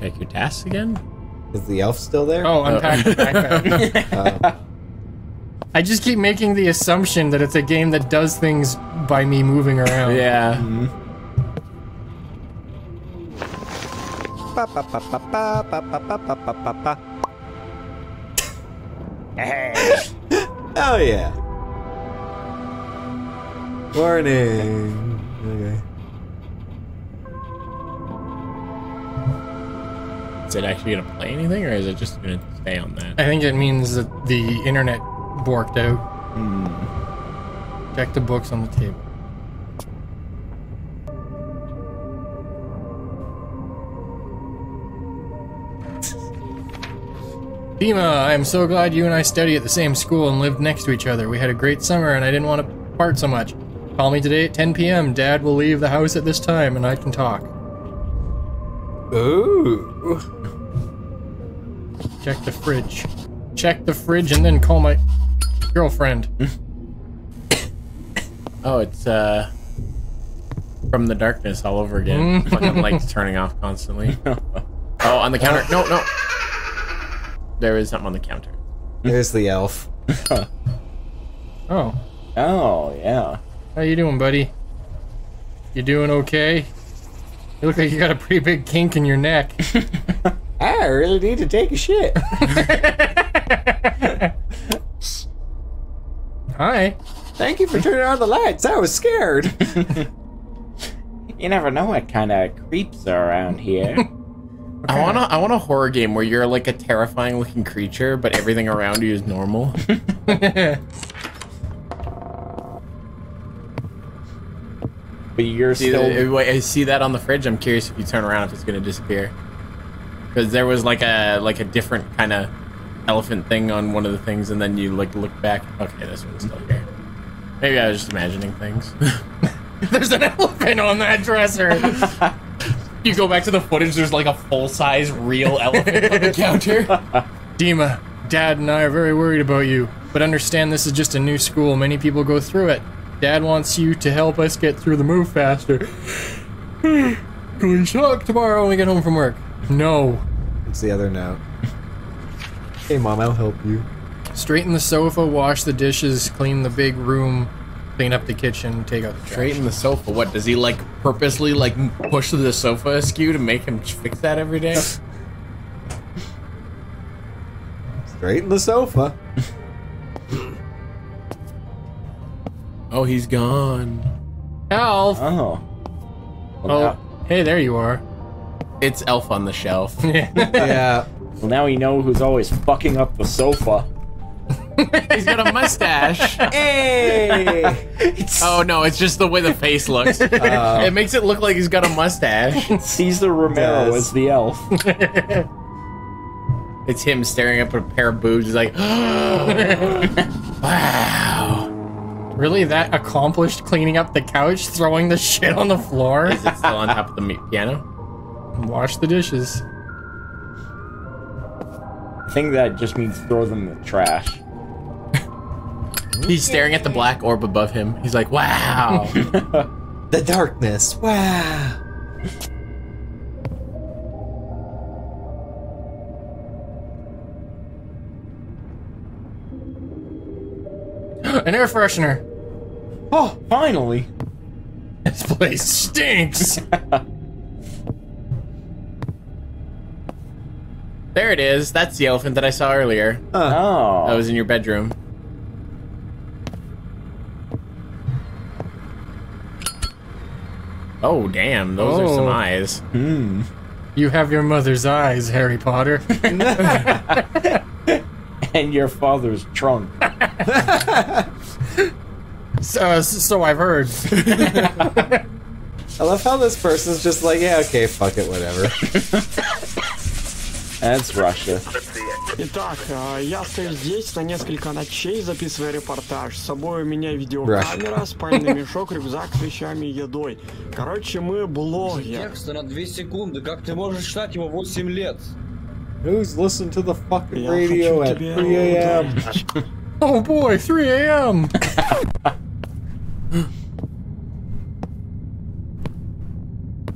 Check your tasks again? Is the elf still there? Oh, unpack the backpack. I just keep making the assumption that it's a game that does things by me moving around. Yeah. Mm -hmm. oh yeah. Warning. Okay. Is it actually gonna play anything, or is it just gonna stay on that? I think it means that the internet borked out. Hmm. Check the books on the table. Dima, I am so glad you and I studied at the same school and lived next to each other. We had a great summer and I didn't want to part so much. Call me today at 10 p.m. Dad will leave the house at this time and I can talk. Ooh. Check the fridge. Check the fridge and then call my girlfriend. Oh, it's uh from the darkness all over again. Fucking lights turning off constantly. Oh, on the counter. No, no. There is something on the counter. There's the elf. Oh, Oh yeah. how you doing, buddy? You doing okay? You look like you got a pretty big kink in your neck. I really need to take a shit. Hi. Thank you for turning on the lights. I was scared. You never know what kind of creeps are around here. I want to I want a horror game where you're like a terrifying looking creature, but everything around you is normal. but you're see, still. the- I see that on the fridge. I'm curious if you turn around if it's gonna disappear. Because there was like a like a different kind of elephant thing on one of the things, and then you like look back. Okay, this one's still here. Maybe I was just imagining things. There's an elephant on that dresser. you go back to the footage. There's like a full size real elephant on the counter. Dima, Dad and I are very worried about you, but understand this is just a new school. Many people go through it. Dad wants you to help us get through the move faster. Going shock tomorrow when we get home from work. No. It's the other note. Hey, mom, I'll help you. Straighten the sofa, wash the dishes, clean the big room, clean up the kitchen, take out the trash. Straighten the sofa. What does he like purposely like push the sofa askew to make him fix that every day? Straighten the sofa. oh, he's gone. Alf! Oh. Well, Oh, now, hey, there you are. It's Elf on the Shelf. Yeah. well, now we know who's always fucking up the sofa. he's got a mustache. hey. Oh no, it's just the way the face looks. Uh, it makes it look like he's got a mustache. Cesar Romero Does. is the elf. It's him staring up at a pair of boobs. He's like, wow. really that accomplished cleaning up the couch, throwing the shit on the floor? Is it still on top of the piano? Wash the dishes. I think that just means throw them in the trash. He's staring at the black orb above him. He's like, wow. the darkness. Wow. An air freshener. Oh, finally. This place stinks. There it is. That's the elephant that I saw earlier. Oh. That was in your bedroom. Oh, damn. Those are some Oh. eyes. Hmm. you have your mother's eyes, Harry Potter. And your father's trunk. so, so I've heard. I love how this person's just like, yeah, okay, fuck it, whatever. That's Russia. Итак, э, я стою здесь на несколько ночей, записывая репортаж. С собой у меня видеокамера, спальный мешок, рюкзак с вещами и едой. Короче, мы блогер. Текста на 2 секунды. Как ты можешь читать его 8 лет? Who's listening to the fucking radio at тебе 3 a.m.? Oh boy, 3 a.m.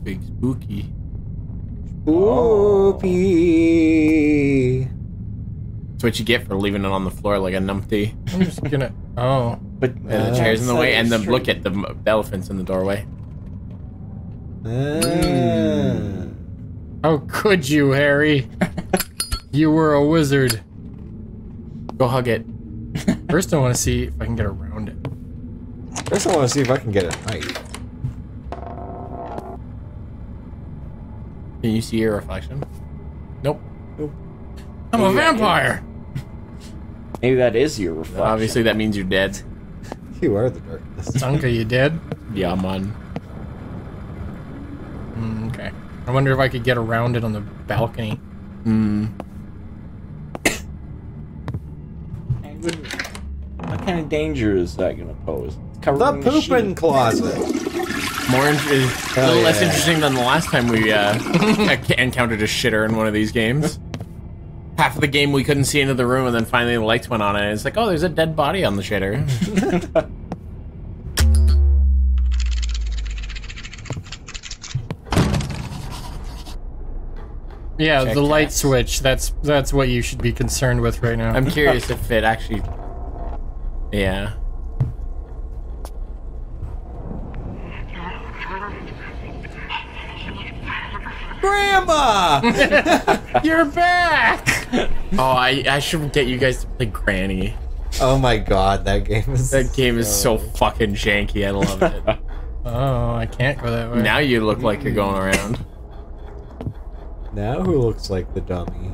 Big spooky. Whoopee. That's what you get for leaving it on the floor like a numpty. I'm just gonna. Oh. But And the chair's in the way, and the straight. look at the, the elephants in the doorway. Ah. How could you, Harry? you were a wizard. Go hug it. First, I want to see if I can get around it. First, I want to see if I can get a knife. Can you see your reflection? Nope. Nope. I'm a vampire. maybe that is your reflection. Obviously, that means you're dead. You are the darkness. Sunka, you dead? Yeah, man. Mm, okay. I wonder if I could get around it on the balcony. Hmm. What kind of danger is that going to pose? It's The in pooping closet. More in- is a little less yeah. interesting than the last time we uh, encountered a shitter in one of these games. Half of the game we couldn't see into the room, and then finally the lights went on, and it's like, oh, there's a dead body on the shitter. Yeah, Check the light switch. That's that's what you should be concerned with right now. I'm curious if it actually. Yeah. Grandma! You're back. Oh, I, I should get you guys to play Granny. oh my god, that game is. That game is so fucking janky. I love it. Oh, I can't go that way. now you look like you're going around. Now who looks like the dummy?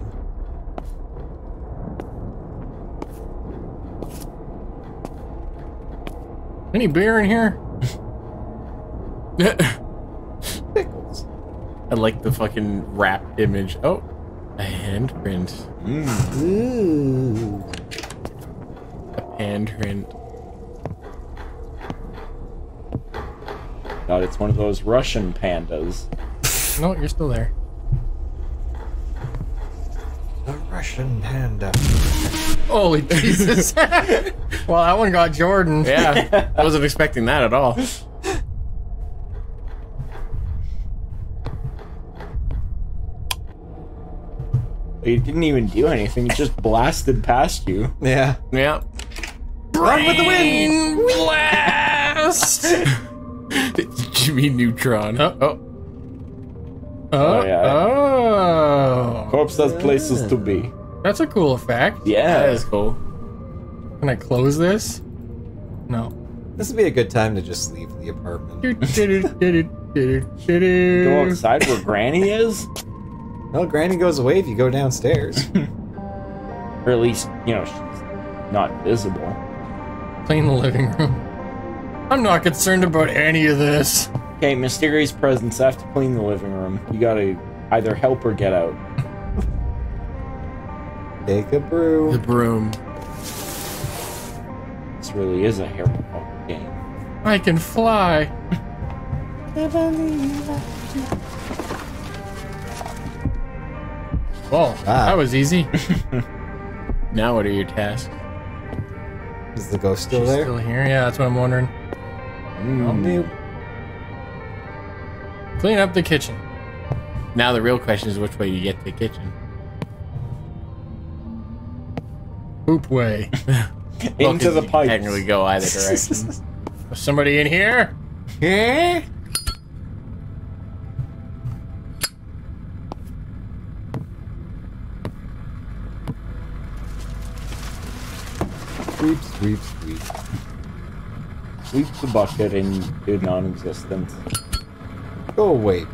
Any beer in here? Pickles. I like the fucking wrapped image. Oh, a handprint. Ooh. A handprint. God, it's one of those Russian pandas. No, you're still there. A Russian panda. Holy Jesus! well, that one got Jordan. Yeah, I wasn't expecting that at all. He didn't even do anything. He just blasted past you. Yeah. Yeah. Run with the wind! Blast! Jimmy Neutron. Oh. oh. Oh, yeah. oh. Corpse has places to be. That's a cool effect. Yeah. That is cool. Can I close this? No. This would be a good time to just leave the apartment. Go outside where Granny is? Well, Granny goes away if you go downstairs. Or at least, you know, she's not visible. Clean the living room. I'm not concerned about any of this. Okay, mysterious presence. I have to clean the living room. You gotta either help or get out. Take a The brew. broom. This really is a Harry Potter game. I can fly. Well, Ah. that was easy. Now, what are your tasks? Is the ghost still She's there? still here. Yeah, that's what I'm wondering. Nope. Clean up the kitchen. Now, the real question is which way you get to the kitchen. Poop way. Into the pipes. Technically go either direction. Somebody in here? Eh? Sweep, sweep, sweep. Sweep the bucket into non-existence. Go away.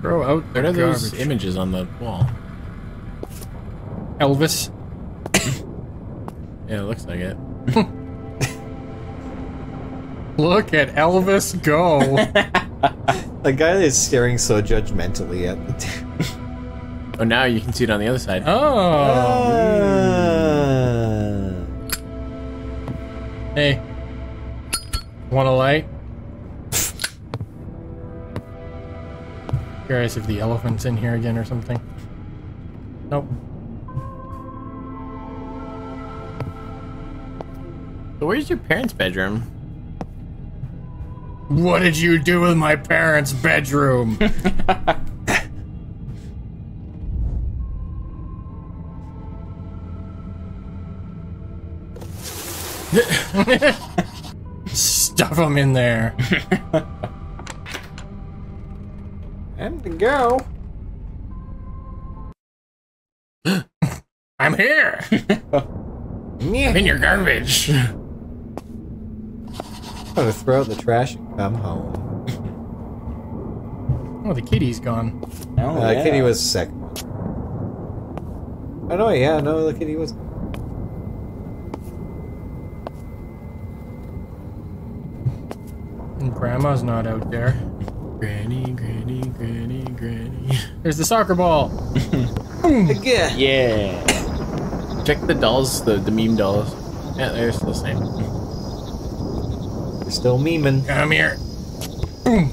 Throw out the What are those garbage. images on the wall? Elvis. Yeah, it looks like it. Look at Elvis go. The guy that is staring so judgmentally at the. T- Oh, now you can see it on the other side. oh. Ah. Hey. Want a light? Curious if the elephant's in here again or something. Nope. So where's your parents' bedroom? What did you do with my parents' bedroom? Stuff them in there. And to go. I'm here. Yeah. In your garbage. I'm gonna throw out the trash and come home. Oh, the kitty's gone. Oh, uh, yeah. Kitty was second. Oh no, yeah, no, the kitty was. Grandma's not out there. Granny, granny, granny, granny. There's the soccer ball. Again. Yeah. Check the dolls, the, the meme dolls. Yeah, they're still the same. They're still memeing. Come here. Boom.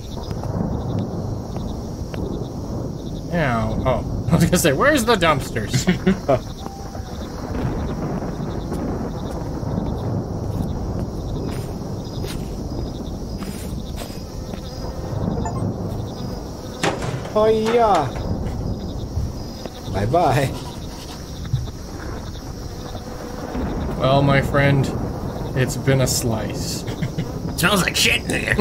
Ow. Oh, I was gonna say, where's the dumpsters? Oh yeah. Bye bye. well, my friend, it's been a slice. Smells like shit in here.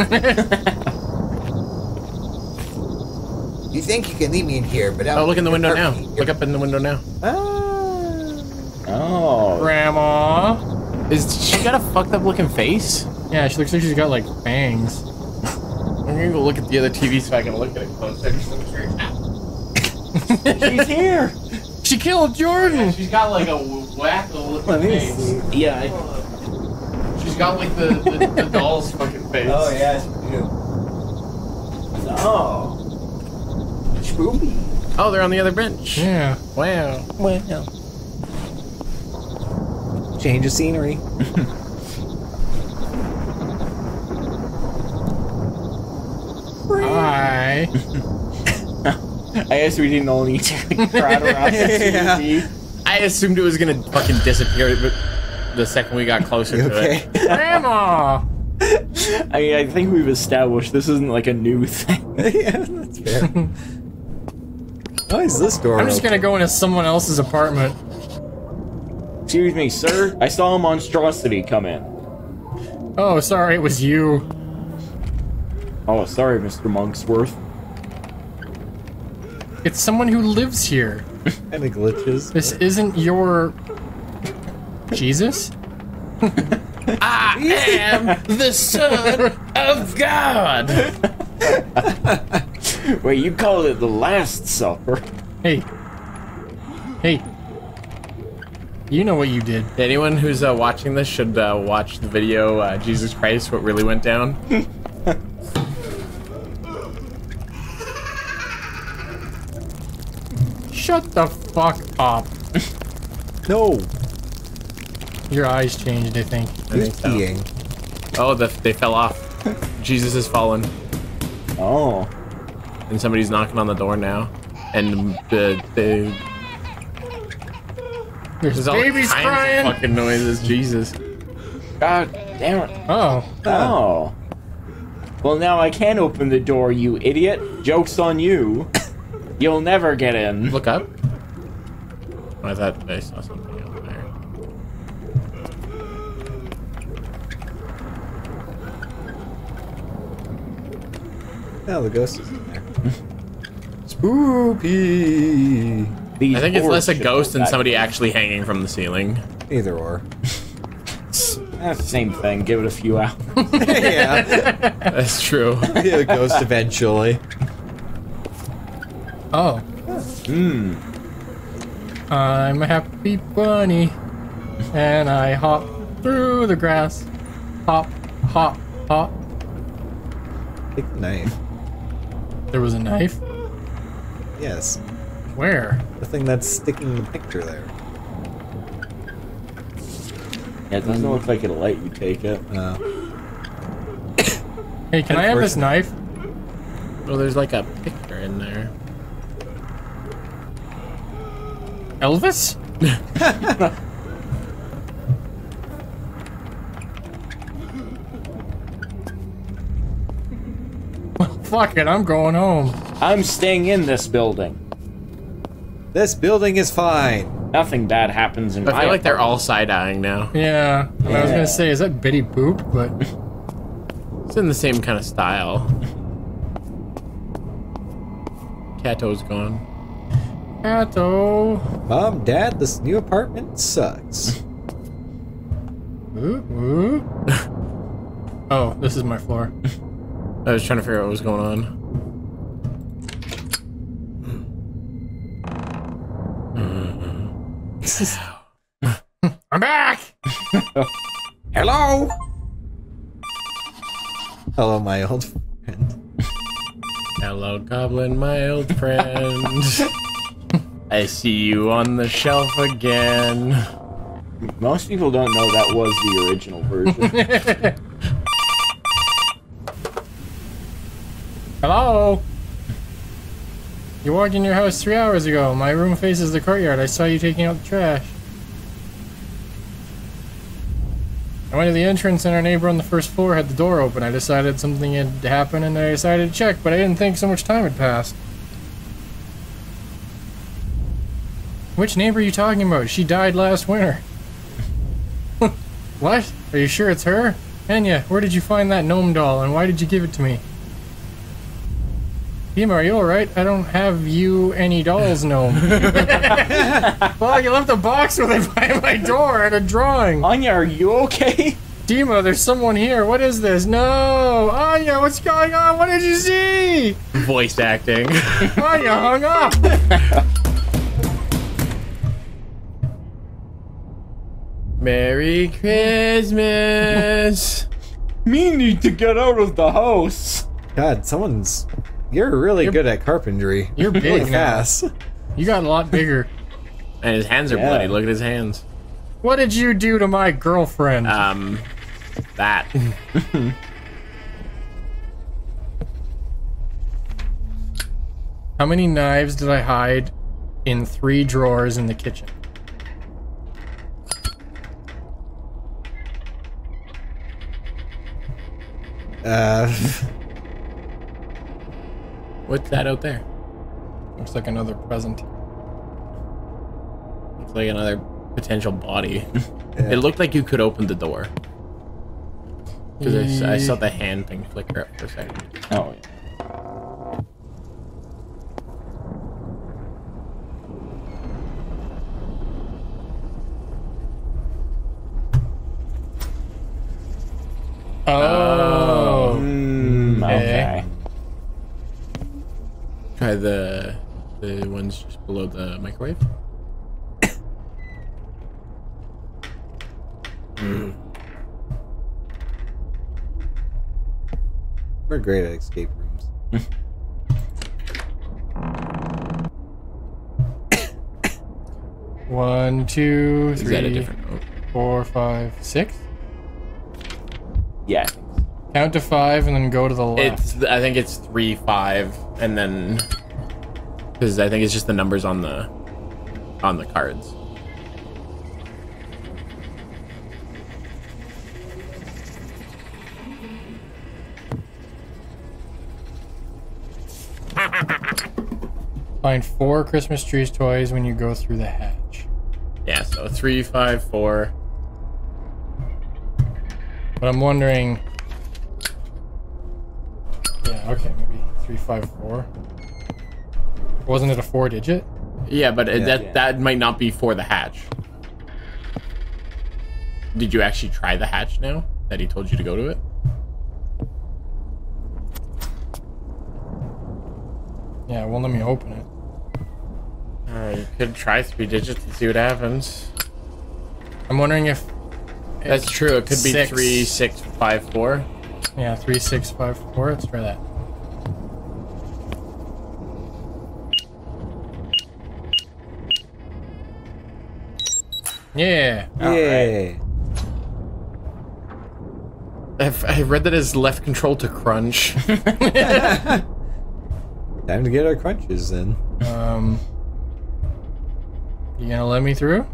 You think you can leave me in here, but Oh, look in the window now. Look up in the window now. Ah. Oh. Grandma. Is she got a fucked up looking face? Yeah, she looks like she's got like bangs. I'm gonna go look at the other TV so I can look at it closer. She's here. She killed Jordan. She's got like a wacko looking Let face. see. Yeah. I- She's got like the, the, the doll's fucking face. Oh yeah, it's. Oh. Spoopy. Oh, they're on the other bench. Yeah. Wow. Well. Change of scenery. Hi. I guess we didn't all need to crowd around the Yeah. TV. I assumed it was gonna fucking disappear but the second we got closer You to okay? it. Grandma. I mean, I think we've established this isn't like a new thing. yeah, that's fair. Why is this door I'm just open? gonna go into someone else's apartment. Excuse me, sir. I saw a monstrosity come in. Oh, sorry, it was you. Oh, sorry, Mr. Monksworth. It's someone who lives here. kind of glitches. This isn't your Jesus. I am the son of God. Wait, you called it the Last Supper? Hey. Hey. You know what you did. Anyone who's uh, watching this should uh, watch the video uh, Jesus Christ, what really went down. Shut the fuck up. No, Your eyes changed, I think. he's peeing. Oh, the, they fell off. Jesus has fallen, Oh. and somebody's knocking on the door now. And the the There's there's all babies kinds crying. of fucking noises. Jesus. God damn it. Oh. Oh. Well, now I can open the door, you idiot. Joke's on you. You'll never get in. Look up. I thought I saw something over there. No, the ghost is in there. Spooky. These I think it's less a ghost than back. somebody actually hanging from the ceiling. Either or. Eh, same thing. Give it a few hours. yeah. That's true. Be a ghost eventually. Oh, Hmm. I'm a happy bunny, and I hop through the grass. Hop, hop, hop. Take the knife. There was a knife. Yes. Where? The thing that's sticking in the picture there. Yeah, it doesn't look like it'll let you take it. Uh, Hey, can I have this knife? Well, there's like a picture in there. Elvis? Fuck it, I'm going home. I'm staying in this building. this building is fine. Nothing bad happens in I feel like they're all side eyeing now. Yeah, and I was gonna say, is that Betty Boop? But It's in the same kind of style. Kato's gone. Kato. Mom, Dad, this new apartment sucks. Ooh, ooh. oh, this is my floor. I was trying to figure out what was going on. Mm-hmm. I'm back. Hello. Hello, my old friend. Hello, Goblin, my old friend. I see you on the shelf again. Most people don't know that was the original version. Hello. You walked in your house three hours ago. My room faces the courtyard. I saw you taking out the trash. I went to the entrance and our neighbor on the first floor had the door open. I decided something had happened and I decided to check, but I didn't think so much time had passed. Which neighbor are you talking about? She died last winter. what? Are you sure it's her? Enya, where did you find that gnome doll and why did you give it to me? Dima, are you alright? I don't have you any dolls, gnome. well, you left a box with it by my door and a drawing. Anya, are you okay? Dima, there's someone here. What is this? No! Anya, what's going on? What did you see? Voice acting. Anya hung up! Merry Christmas. Me need to get out of the house. God, someone's. You're really good at carpentry. You're big really now. fast. You got a lot bigger. And his hands are Yeah. bloody. Look at his hands. What did you do to my girlfriend? Um, that. How many knives did I hide in three drawers in the kitchen? Uh, What's that out there? Looks like another present. Looks like another potential body. It looked like you could open the door. Because I saw the hand thing flicker up for a second. Oh, yeah. Oh. Mm, okay. Try the the ones just below the microwave. we're great at escape rooms. One, two, Is that a different four, five, six. Yeah. Count to five and then go to the left. It's I think it's three five and then because I think it's just the numbers on the on the cards. Find four Christmas trees toys when you go through the hatch. Yeah, so three, five, four. But I'm wondering. Yeah, okay, maybe three, five, four. Wasn't it a four digit? Yeah, but it- that Yeah. that might not be for the hatch. Did you actually try the hatch now that he told you to go to it? Yeah, it won't let me open it. Uh, you could try three digits and see what happens. I'm wondering if. That's true. It could be three, six, five, four. Yeah, three, six, five, four. Let's try that. Yeah. Yay. I've, I read that as left control to crunch. Time to get our crunches in. Um. You gonna let me through?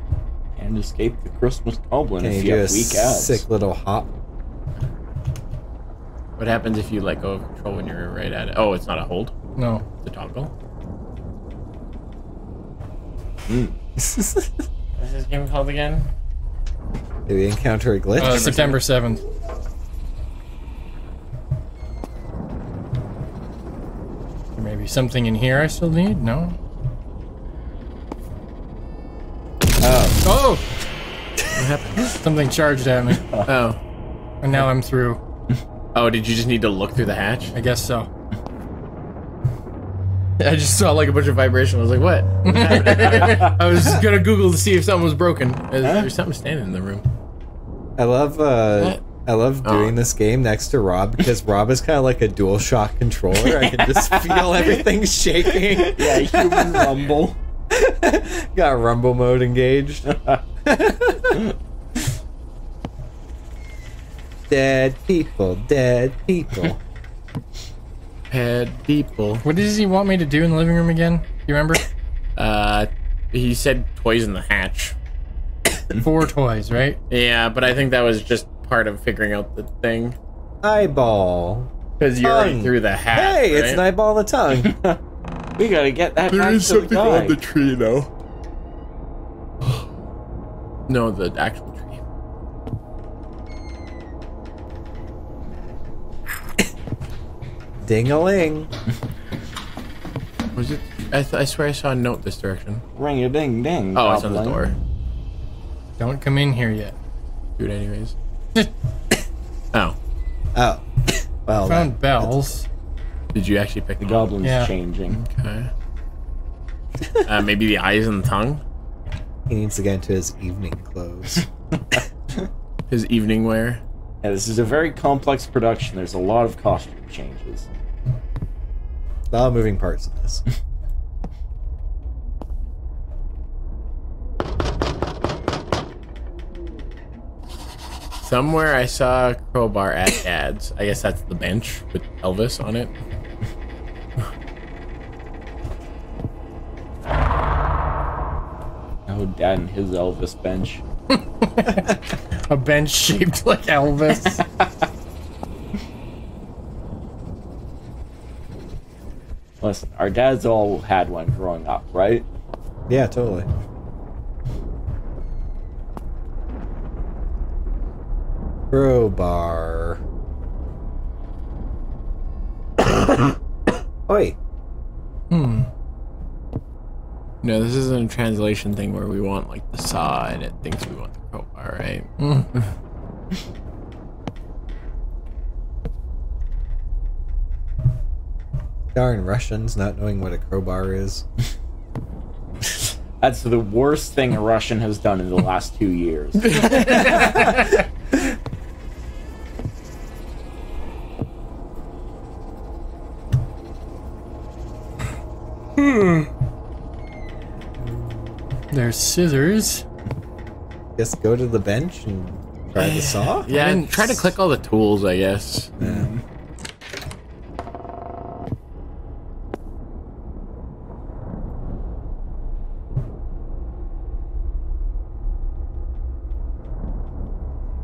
And escape the Christmas goblin Can if you you a have weak abs. sick little hop? What happens if you let go of control when you're right at it? Oh, it's not a hold. No. It's a toggle. Hmm. What's this game called again? Did we encounter a glitch? Uh, September 7th. Maybe something in here I still need? No? oh, Oh! What happened? Something charged at me. Oh. And now I'm through. Oh, did you just need to look through the hatch? I guess so. I just saw like a bunch of vibration. I was like, what? I was gonna Google to see if something was broken. Is- There's something standing in the room. I love uh, What? I love doing Oh. this game next to Rob because Rob is kind of like a dual shock controller. I can just feel everything shaking. Yeah, human rumble. Got rumble mode engaged. Dead people, dead people. dead people. What does he want me to do in the living room again? You remember? Uh, he said toys in the hatch. Four toys, right? Yeah, but I think that was just part of figuring out the thing. Eyeball. Because you're already through the hatch. Hey, it's an eyeball on the tongue. We gotta get that back to the guy. tree, though. no, the actual tree. Ding a ling. Was it? I, th- I swear I saw a note this direction. Ring a ding ding. Oh, it's on the door. Don't come in here yet. Do it anyways. oh, Oh. Well, Found bells. did you actually pick The them goblin's Yeah. changing. Okay. uh, maybe the eyes and the tongue. he needs to get into his evening clothes. His evening wear. Yeah, this is a very complex production. There's a lot of costume changes. A lot of moving parts in this. Somewhere I saw a crowbar at Dad's. I guess that's the bench with Elvis on it. Oh, dad and his Elvis bench. A bench shaped like Elvis. Listen, our dads all had one growing up, right? Yeah, totally. Crowbar. Oi. hmm. No, this isn't a translation thing where we want like the saw and it thinks we want the crowbar, right? Darn Russians not knowing what a crowbar is. That's the worst thing a Russian has done in the last two years. Hmm. There's scissors. Just go to the bench and try the saw? Yeah, didn't try to click all the tools, I guess.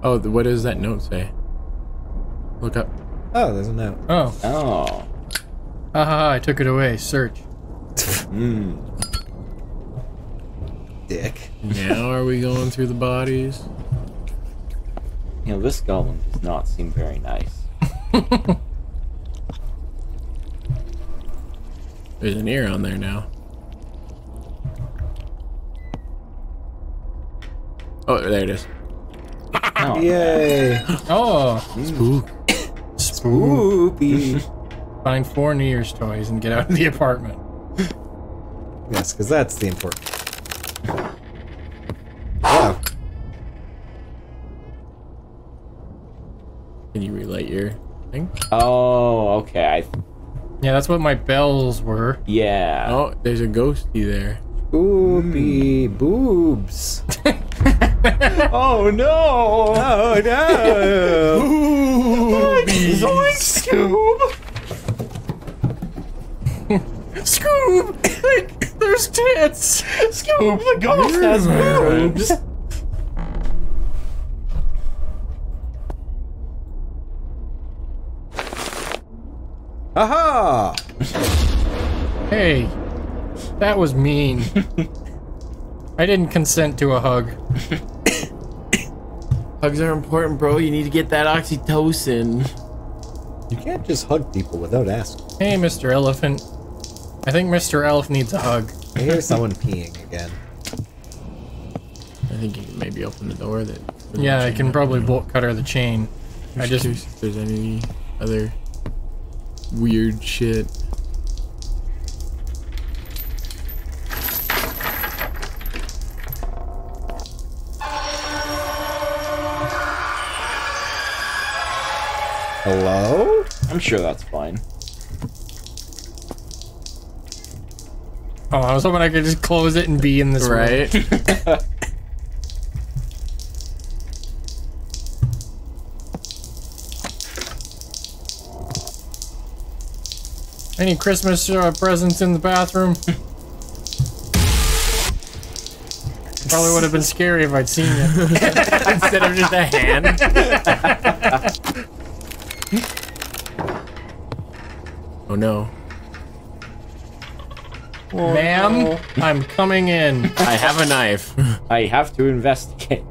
Oh, th- what does that note say? Look up. Oh, there's a note. Oh. Oh. Haha, I took it away. Search. Hmm. dick. Now are we going through the bodies? You know, this goblin does not seem very nice. There's an ear on there now. Oh, there it is. Oh, Yay! Oh, Spook. Spoopy. find four New Year's toys and get out of the apartment. yes, because that's the important. Wow. Can you relight your thing? Oh, okay. I, Yeah, that's what my bells were. yeah. Oh, there's a ghosty there. Spoopy hmm. boobs. Oh no! Oh no! Zoink, Scoob! Scoob! Like, there's tits! Scoob, the ghost has boobs! Aha! Hey, that was mean. I didn't consent to a hug. Hugs are important, bro. You need to get that oxytocin. You can't just hug people without asking. Hey, Mr. Elephant. I think Mr. Elf needs a hug. I hear someone peeing again. I think you can maybe open the door. That Yeah, I can probably bolt cutter the chain. I just if there's any other weird shit. Hello? I'm sure that's fine. Oh, I was hoping I could just close it and be in this room. Right? Any Christmas uh, presents in the bathroom? Probably would have been scary if I'd seen you. Instead of just a hand. oh no. Oh, Ma'am, I'm coming in. I have a knife. I have to investigate.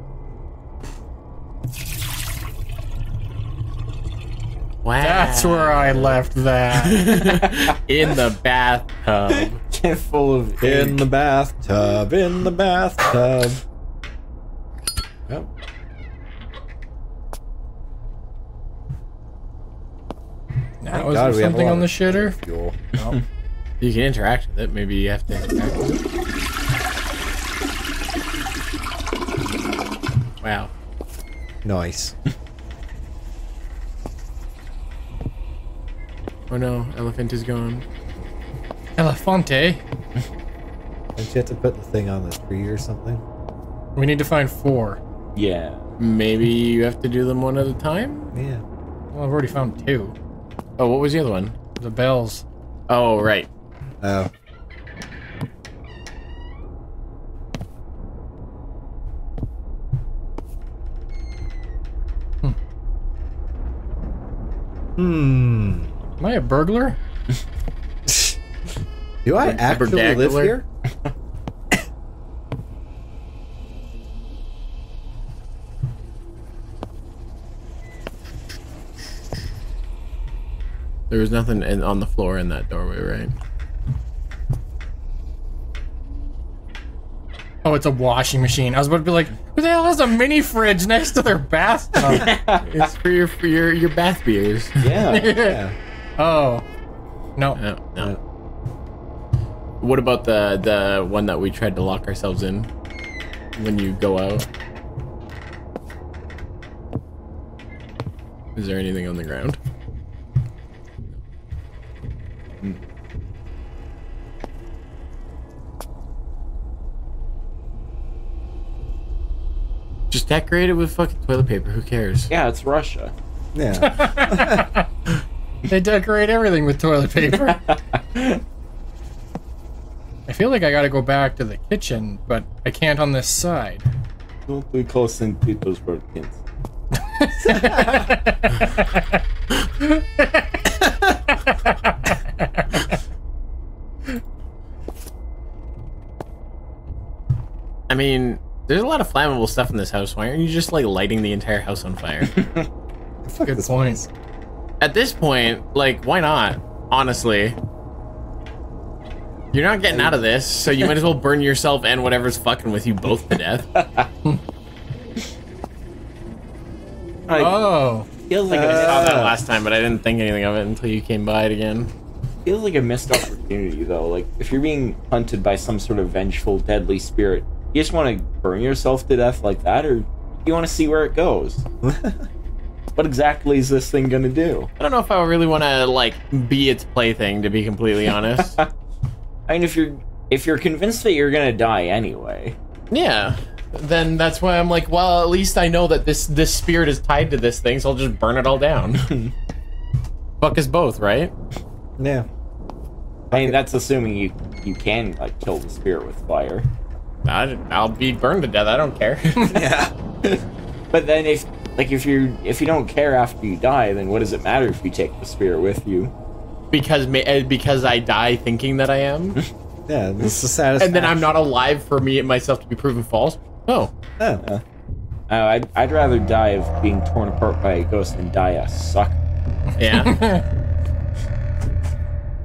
Wow. That's where I left that. in the bathtub. Get full of In the bathtub, in the bathtub. Now, oh, is God, there we something on the shitter? fuel. Oh. You can interact with it. Maybe you have to interact with it. Wow. Nice. Oh no, elephant is gone. Elefante. Don't you have to put the thing on the tree or something? We need to find four. Yeah. Maybe you have to do them one at a time? Yeah. Well, I've already found two. Oh, what was the other one? The bells. Oh, right. Oh. Hmm. Am I a burglar? Do I actually live here? There was nothing in, on the floor in that doorway, right? Oh, it's a washing machine. I was about to be like, who the hell has a mini fridge next to their bathtub? It's for your for your your bath beers. Yeah. Yeah. oh. No. No, no. What about the the one that we tried to lock ourselves in when you go out? Is there anything on the ground? Just decorate it with fucking toilet paper. Who cares? yeah, it's Russia. Yeah. They decorate everything with toilet paper. I feel like I gotta go back to the kitchen, but I can't on this side. Don't be close St. Petersburg kids. I mean, there's a lot of flammable stuff in this house. Why aren't you just like lighting the entire house on fire? Fuck Good this point. At this point, like, why not? Honestly. You're not getting out of this, so you might as well burn yourself and whatever's fucking with you both to death. Like, Oh, feels like I a, saw that last time, but I didn't think anything of it until you came by it again. feels like a missed opportunity though. Like if you're being hunted by some sort of vengeful, deadly spirit, you just want to burn yourself to death like that, or you want to see where it goes. what exactly is this thing gonna do? I don't know if I really want to like be its plaything, to be completely honest. I mean, if you're if you're convinced that you're gonna die anyway, yeah. Then that's why I'm like, well, at least I know that this this spirit is tied to this thing, so I'll just burn it all down. Fuck us both, right? Yeah. I mean that's assuming you you can like kill the spirit with fire. I, I'll be burned to death. I don't care. Yeah. But then if like if you if you don't care after you die, then what does it matter if you take the spirit with you? because ma- uh, because I die thinking that I am, Yeah. This is satisfying. and then I'm not alive for me and myself to be proven false. Oh, Oh. Uh, I'd, I'd rather die of being torn apart by a ghost than die a suck. yeah.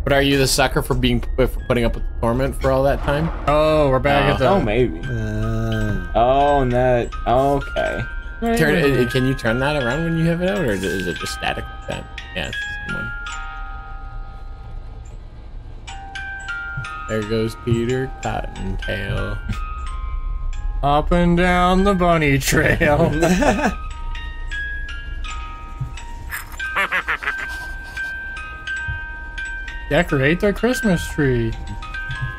But are you the sucker for being for putting up with the torment for all that time? oh, we're back at the. Oh, maybe. Uh, Oh, and that. Okay. Turn it, can you turn that around when you have it out, or is it just static like that? Yeah, it's the same one. There goes Peter Cottontail. Up and down the bunny trail. Decorate the Christmas tree.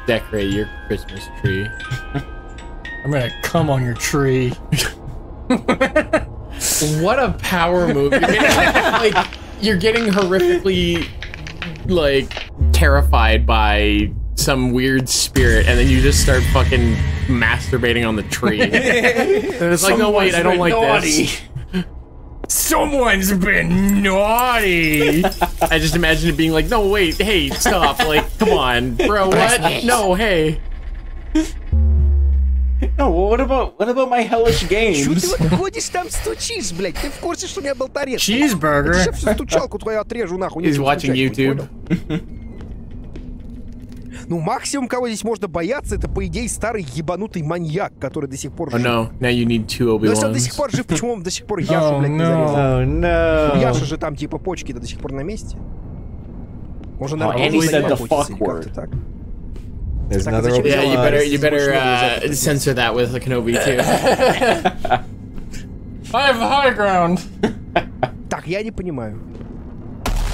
Decorate your Christmas tree. I'm gonna come on your tree. What a power move! You're getting, like you're getting horrifically like terrified by some weird spirit, and then you just start fucking masturbating on the tree. and it's like, no, wait, I don't like this Someone's been naughty. I just imagine it being like, no, wait, hey, stop! Like, come on, bro, what? No, hey. No, well, what about what about my hellish Чё games? ты вот ходишь там стучишь, блядь? Ты в курсе, что у меня был торец? Cheeseburger. Сейчас всю стучалку твою отрежу, нахуй. He's нечего watching стучать, YouTube. Ну, максимум, кого здесь можно бояться, это, по идее, старый ебанутый маньяк, который до сих пор Oh жив. no, now you need two Ну, Obi если он до сих пор жив, почему он до сих пор Яшу, Oh, блядь, не no. зарезал? oh no. У Яши же там, типа, почки-то до сих пор на месте. Можно, Oh, наверное, he за said the fuck word. так. There's Так, а another зачем Obi-Wan. Yeah, you better you better uh, censor that with the Kenobi too. I have the high ground. Так, я не понимаю.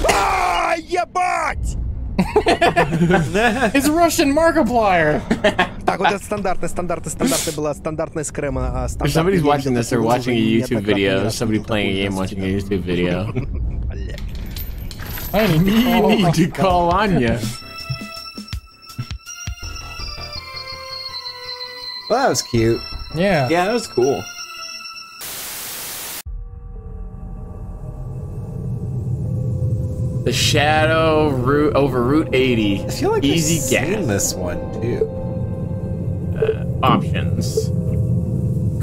А, ебать! It's Russian Markiplier. Так, вот это стандартная, стандартная, стандартная была стандартная скрема. а, If стандартная somebody's я watching видел this, they're такую watching a уже YouTube неоднократно, video. не раз Somebody видел playing a game, такую, watching a YouTube video. Блядь. I need to You call. need to call Anya. Well, that was cute. Yeah. Yeah, that was cool. The Shadow route over Route 80. I feel like easy I've gas seen this one too. Uh, options.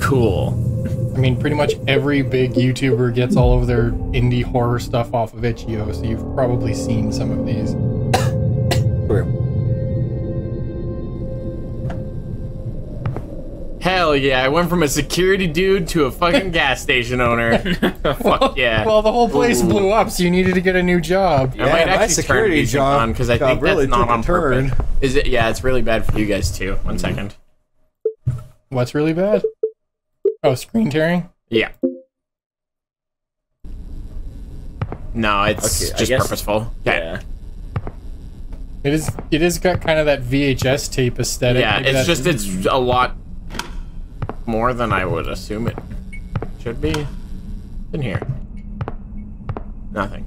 Cool. I mean, pretty much every big YouTuber gets all of their indie horror stuff off of itch.io, so you've probably seen some of these. True. Hell yeah! I went from a security dude to a fucking gas station owner. Fuck yeah! Well, the whole place Ooh. blew up, so you needed to get a new job. I might my actually security turn music job- on because I think really that's not took a on purpose. turn. Is it? Yeah, it's really bad for you guys too. One second. What's really bad? Oh, screen tearing? Yeah. No, it's Okay, just guess- purposeful. Okay. Yeah. It is. It is got kind of that VHS tape aesthetic. Yeah, Maybe it's just it's a lot more than I would assume it should be. In here. Nothing.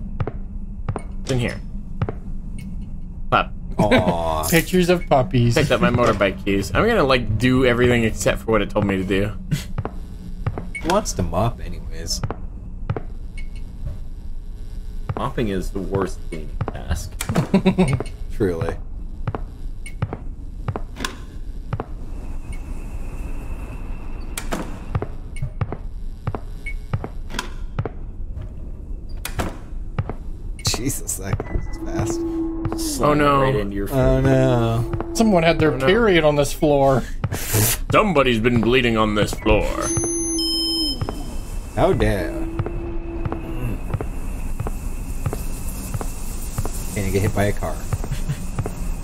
It's in here. Pup. Aw. pictures of puppies. Picked up my motorbike keys. I'm gonna like do everything except for what it told me to do. Who wants to mop anyways? Mopping is the worst cleaning task. Truly. Jesus, that goes fast. Oh, no. Right into your face. Oh no. Someone had their no. period on this floor. Somebody's been bleeding on this floor. How dare. Can you get hit by a car?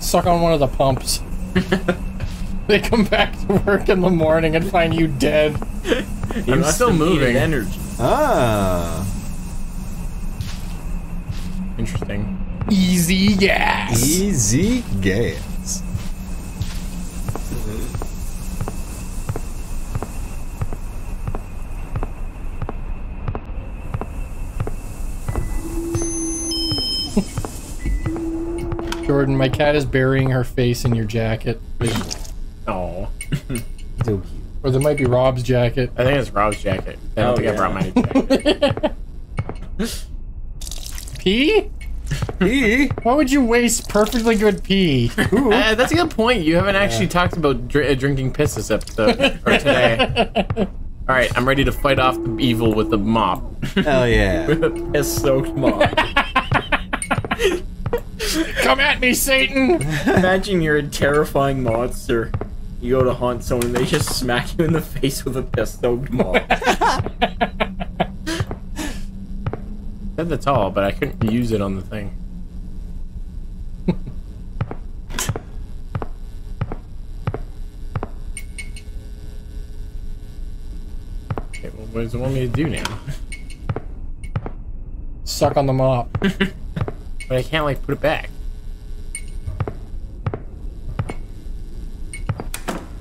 Suck on one of the pumps. they come back to work in the morning and find you dead. I'm still moving. Energy. Ah. Interesting. EZ Gas. EZ Gas. Jordan, my cat is burying her face in your jacket. Oh. So cute. Or there might be Rob's jacket. I think it's Rob's jacket. I don't Oh, think I brought my jacket. Pee? Pee? Why would you waste perfectly good pee? Uh, that's a good point. You haven't actually talked about dr- uh, drinking piss this episode or today. All right, I'm ready to fight off the evil with the mop. Hell yeah. with a Piss soaked mom. Come at me, Satan! Imagine you're a terrifying monster. You go to haunt someone and they just smack you in the face with a piss soaked mop. Said that's all, but I couldn't use it on the thing. Okay, well, what does it want me to do now? Suck on the mop. But I can't like put it back.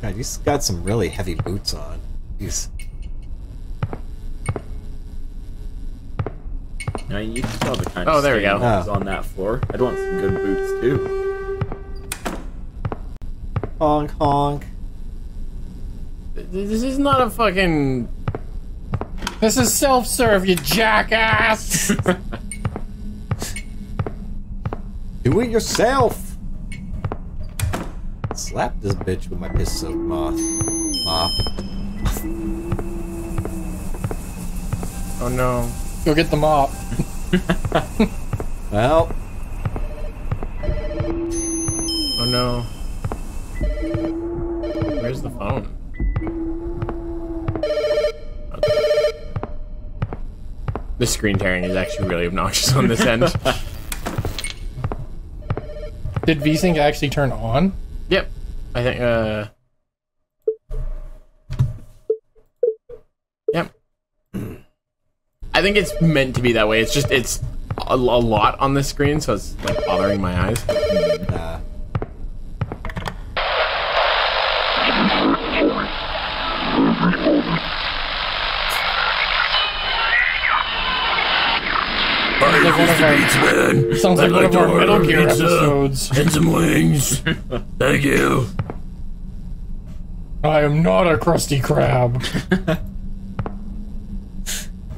God, you s- got some really heavy boots on. Jeez. Now you saw the kind Oh, of there we go. that Oh. Ah. on that floor. I'd want some good boots too. Honk honk. This is not a fucking. This is self-serve, you jackass! Do it yourself. Slap this bitch with my piss soaked moth. Mop. Oh no. Go get the mop. Well, Oh no. Where's the phone? Okay. The screen tearing is actually really obnoxious on this end. Did VSync actually turn on? yep. I think, uh. I think it's meant to be that way. It's just, it's a, a lot on the screen, so it's like bothering my eyes. uh, Sounds like one of our, sounds like one of our Metal Gear episodes. And some wings. Thank you. I am not a crusty crab.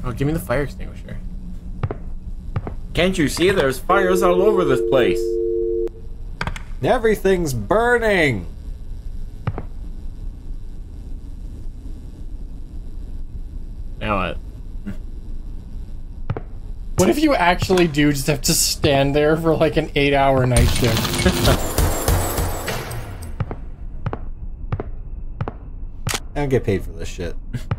Oh, give me the fire extinguisher. Can't you see there's fires all over this place? everything's burning. Now what? What if you actually do just have to stand there for like an eight hour night shift? I don't get paid for this shit.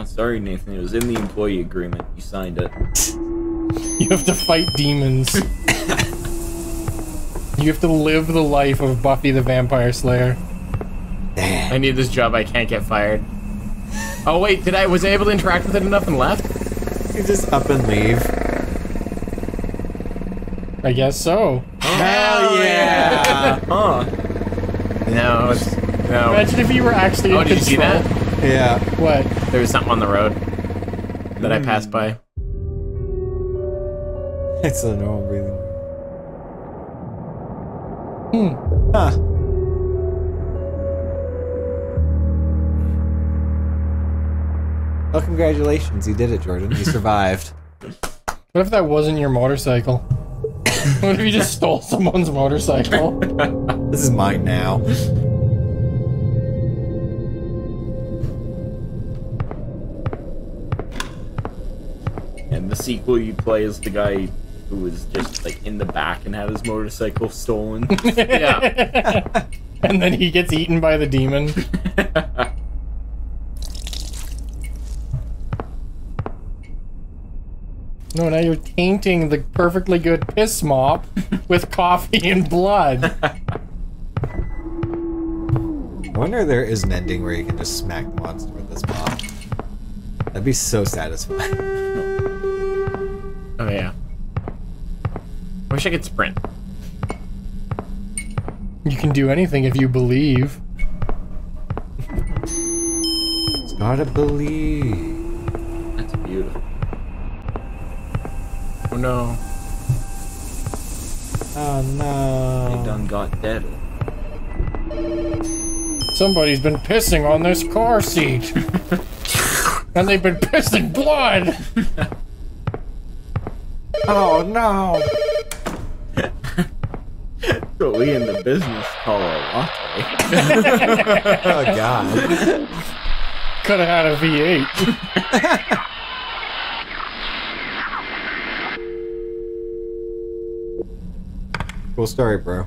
No, sorry, Nathan. It was in the employee agreement. You signed it. You have to fight demons. you have to live the life of Buffy the Vampire Slayer. I need this job. I can't get fired. Oh wait, did I was I able to interact with it enough and left? You just up and leave. I guess so. Hell yeah! Huh? No, no. Imagine if you were actually Oh, in did you see that? yeah. What? There was something on the road that I passed by. It's a normal breathing. Hmm. Huh. Well, congratulations. You did it, Jordan. You survived. What if that wasn't your motorcycle? what if you just stole someone's motorcycle? this is mine now. Sequel, you play as the guy who was just like in the back and had his motorcycle stolen. Yeah. and then he gets eaten by the demon. No, now you're tainting the perfectly good piss mop with coffee and blood. I wonder if there is an ending where you can just smack the monster with this mop. That'd be so satisfying. Oh yeah. I wish I could sprint. You can do anything if you believe. It's gotta believe. That's beautiful. Oh no. Oh no. They done got dead. Somebody's been pissing on this car seat. and they've been pissing blood. Oh no. What we in the business call a latte. Oh god. Could have had a V8. Cool story, bro.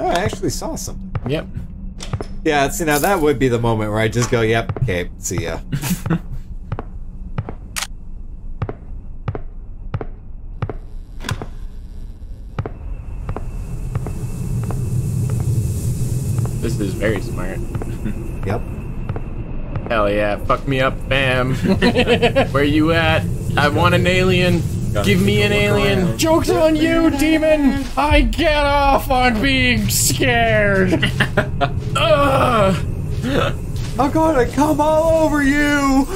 Oh, I actually saw something. Yep. Yeah, see now that would be the moment where I just go, "Yep, okay, see ya." This is very smart. yep. Hell yeah. Fuck me up, fam. Where you at? I want an alien. Give me an alien. Joke's on you, demon! I get off on being scared! Ugh. I'm gonna come all over you.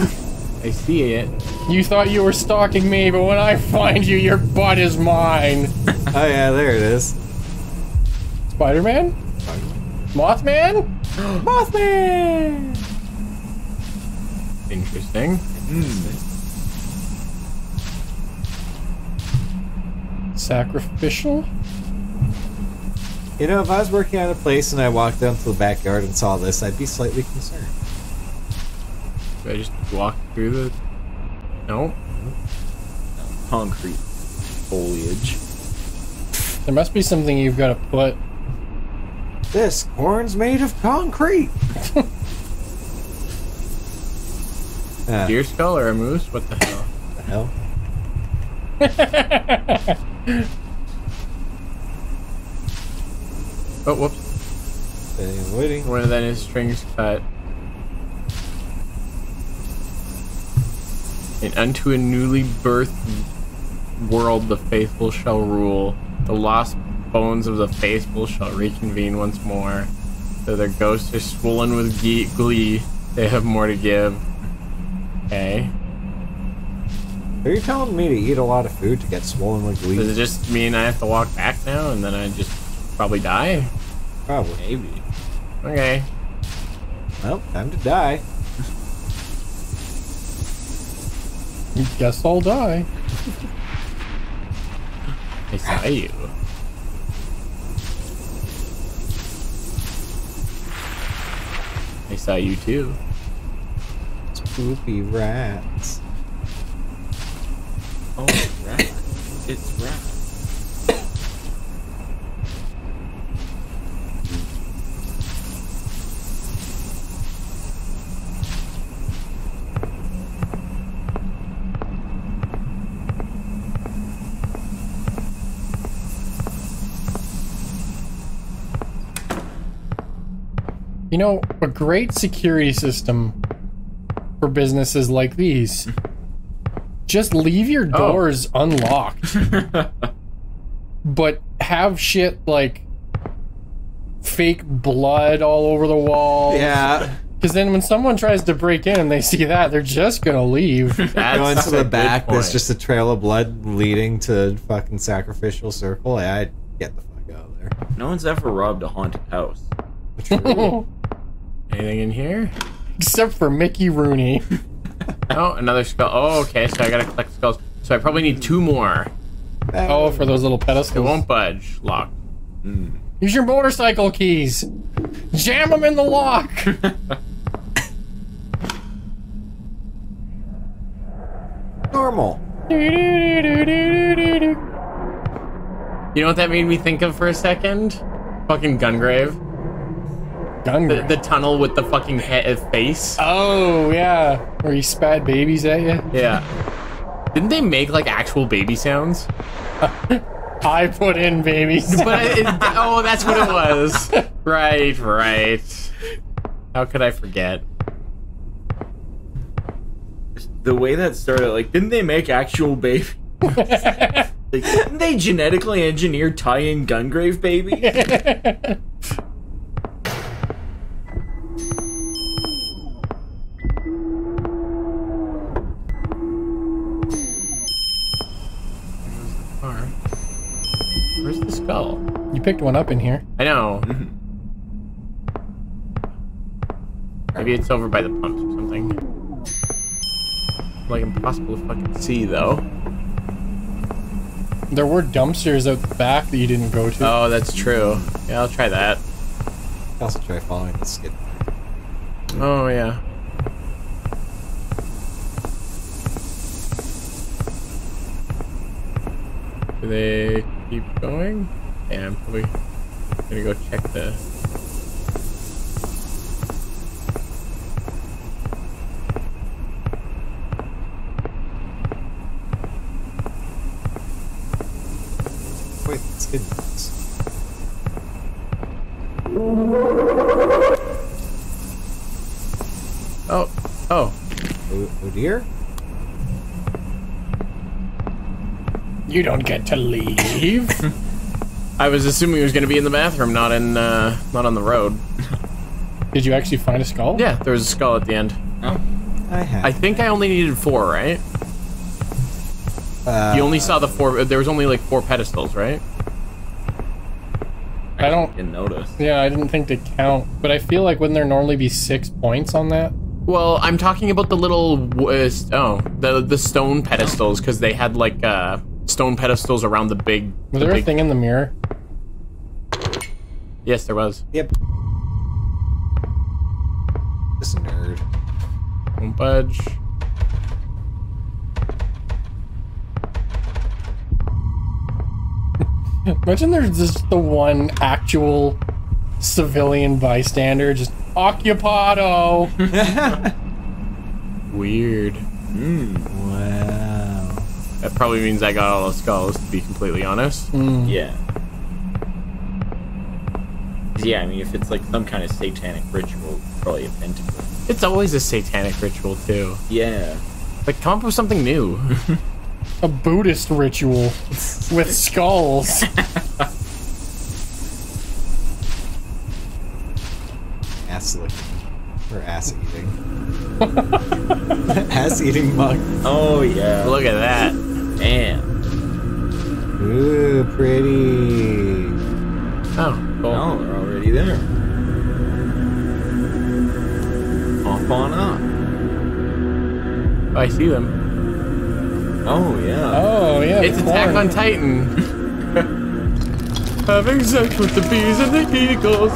I see it. You thought you were stalking me, but when I find you, your butt is mine. Oh yeah, there it is. Spider-Man? Mothman? Mothman. Interesting. Hmm, Sacrificial? You know, if I was working at a place and I walked down to the backyard and saw this, I'd be slightly concerned. Do I just walk through the. No? Concrete foliage. There must be something you've got to put. This corn's made of concrete. Ah, Deer skull or a moose? What the hell? the hell? Oh, whoops. Stay waiting. One of then his strings cut. And unto a newly birthed world the faithful shall rule. The lost bones of the faithful shall reconvene once more. Though their ghosts are swollen with glee, they have more to give. Okay. Are you telling me to eat a lot of food to get swollen like with Does it just mean I have to walk back now and then I just probably die? Probably. Maybe. Okay. Well, time to die. Guess I'll die. I saw you. I saw you too. Spoopy rats. Oh, It's rat. You know, a great security system for businesses like these. Just leave your oh. doors unlocked. but have shit like fake blood all over the wall. Yeah. Because then when someone tries to break in and they see that, they're just gonna leave. That's Going to the back, there's just a trail of blood leading to fucking sacrificial circle. Yeah, I'd get the fuck out of there. No one's ever robbed a haunted house. anything in here? Except for Mickey Rooney. Oh, another skull. Oh, okay. So I gotta collect skulls. So I probably need two more. Oh, for those little It pedestals. won't budge. Locked. Hmm. Use your motorcycle keys. Jam them in the lock. Normal. You know what that made me think of for a second? Fucking Gungrave. Gun. The, the tunnel with the fucking he- uh, face. oh yeah, where he spat babies at you. Yeah. Didn't they make like actual baby sounds? I put in babies. But it, oh, that's what it was. Right, right. How could I forget? The way that started, like, didn't they make actual baby? like, didn't they genetically engineer tie-in Gungrave baby? Car. Where's the skull? you picked one up in here. I know. Mm-hmm. Maybe it's over by the pumps or something. Like impossible to fucking see though. There were dumpsters out the back that you didn't go to. Oh, that's true. Yeah, I'll try that. Also try following the skid. Oh yeah. Do they keep going? Yeah, I'm probably gonna go check the. Wait, skid marks. Oh, oh, Oh, oh dear. You don't get to leave. I was assuming it was gonna be in the bathroom, not in, uh, not on the road. Did you actually find a skull? Yeah, there was a skull at the end. I have. I think I only needed four, right? uh, You only saw the four. There was only like four pedestals, right? I don't. Didn't notice. Yeah, I didn't think to count, but I feel like wouldn't there normally be six points on that? Well, I'm talking about the little uh, oh the the stone pedestals because they had like uh stone pedestals around the big. Was the there a big- thing in the mirror? Yes, there was. Yep. This nerd. Won't budge. Imagine there's just the one actual civilian bystander just occupado. Weird. Hmm, wow. That probably means I got all the skulls. To be completely honest. Hmm. Yeah. Yeah, I mean, if it's like some kind of satanic ritual, probably a pentacle. It's always a satanic ritual too. Yeah. Like, come up with something new. a Buddhist ritual with skulls. Ass licking. Or ass eating. ass eating mug. Oh yeah. Look at that. Damn. Ooh, pretty. Oh, cool. Oh, they're already there. Hop on up. I see them. Oh yeah. Oh yeah. It's Attack on Titan. Having sex with the bees and the eagles.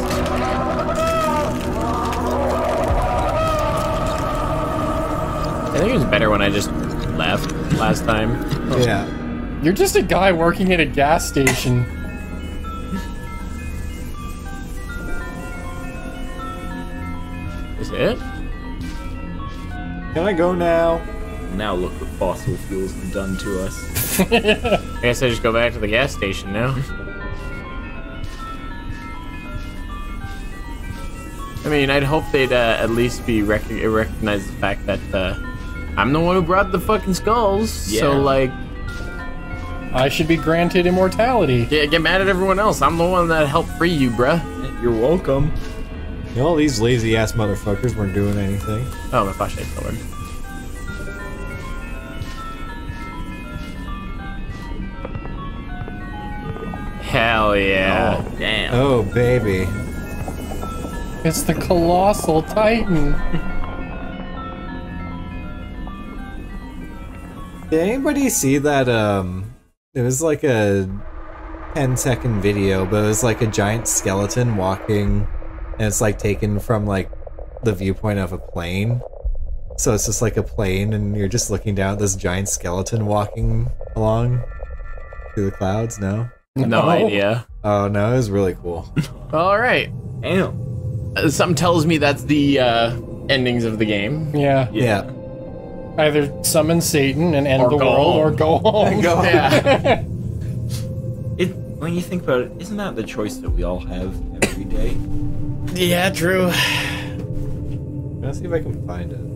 I think it was better when I just left last time. Yeah. You're just a guy working at a gas station. Can I go now? Now look what fossil fuels have done to us. I guess I just go back to the gas station now. I mean, I'd hope they'd uh, at least be rec- recognize the fact that uh, I'm the one who brought the fucking skulls. Yeah. So like, I should be granted immortality. get, get mad at everyone else. I'm the one that helped free you, bruh. You're welcome. You know, all these lazy ass motherfuckers weren't doing anything. Oh, my flashlight's lowered. Hell yeah. Oh damn. Oh, baby. It's the colossal titan. Did anybody see that? Um, it was like a 10 second video, but it was like a giant skeleton walking, and it's like taken from like the viewpoint of a plane. So it's just like a plane, and you're just looking down at this giant skeleton walking along through the clouds. No, No idea. oh no, it was really cool. All right. Damn. Uh, Something tells me that's the uh, endings of the game. Yeah. yeah. Either summon Satan and end Or the world, home. or go home. Yeah. It when you think about it, isn't that the choice that we all have every day? Yeah, true. Let's see if I can find it.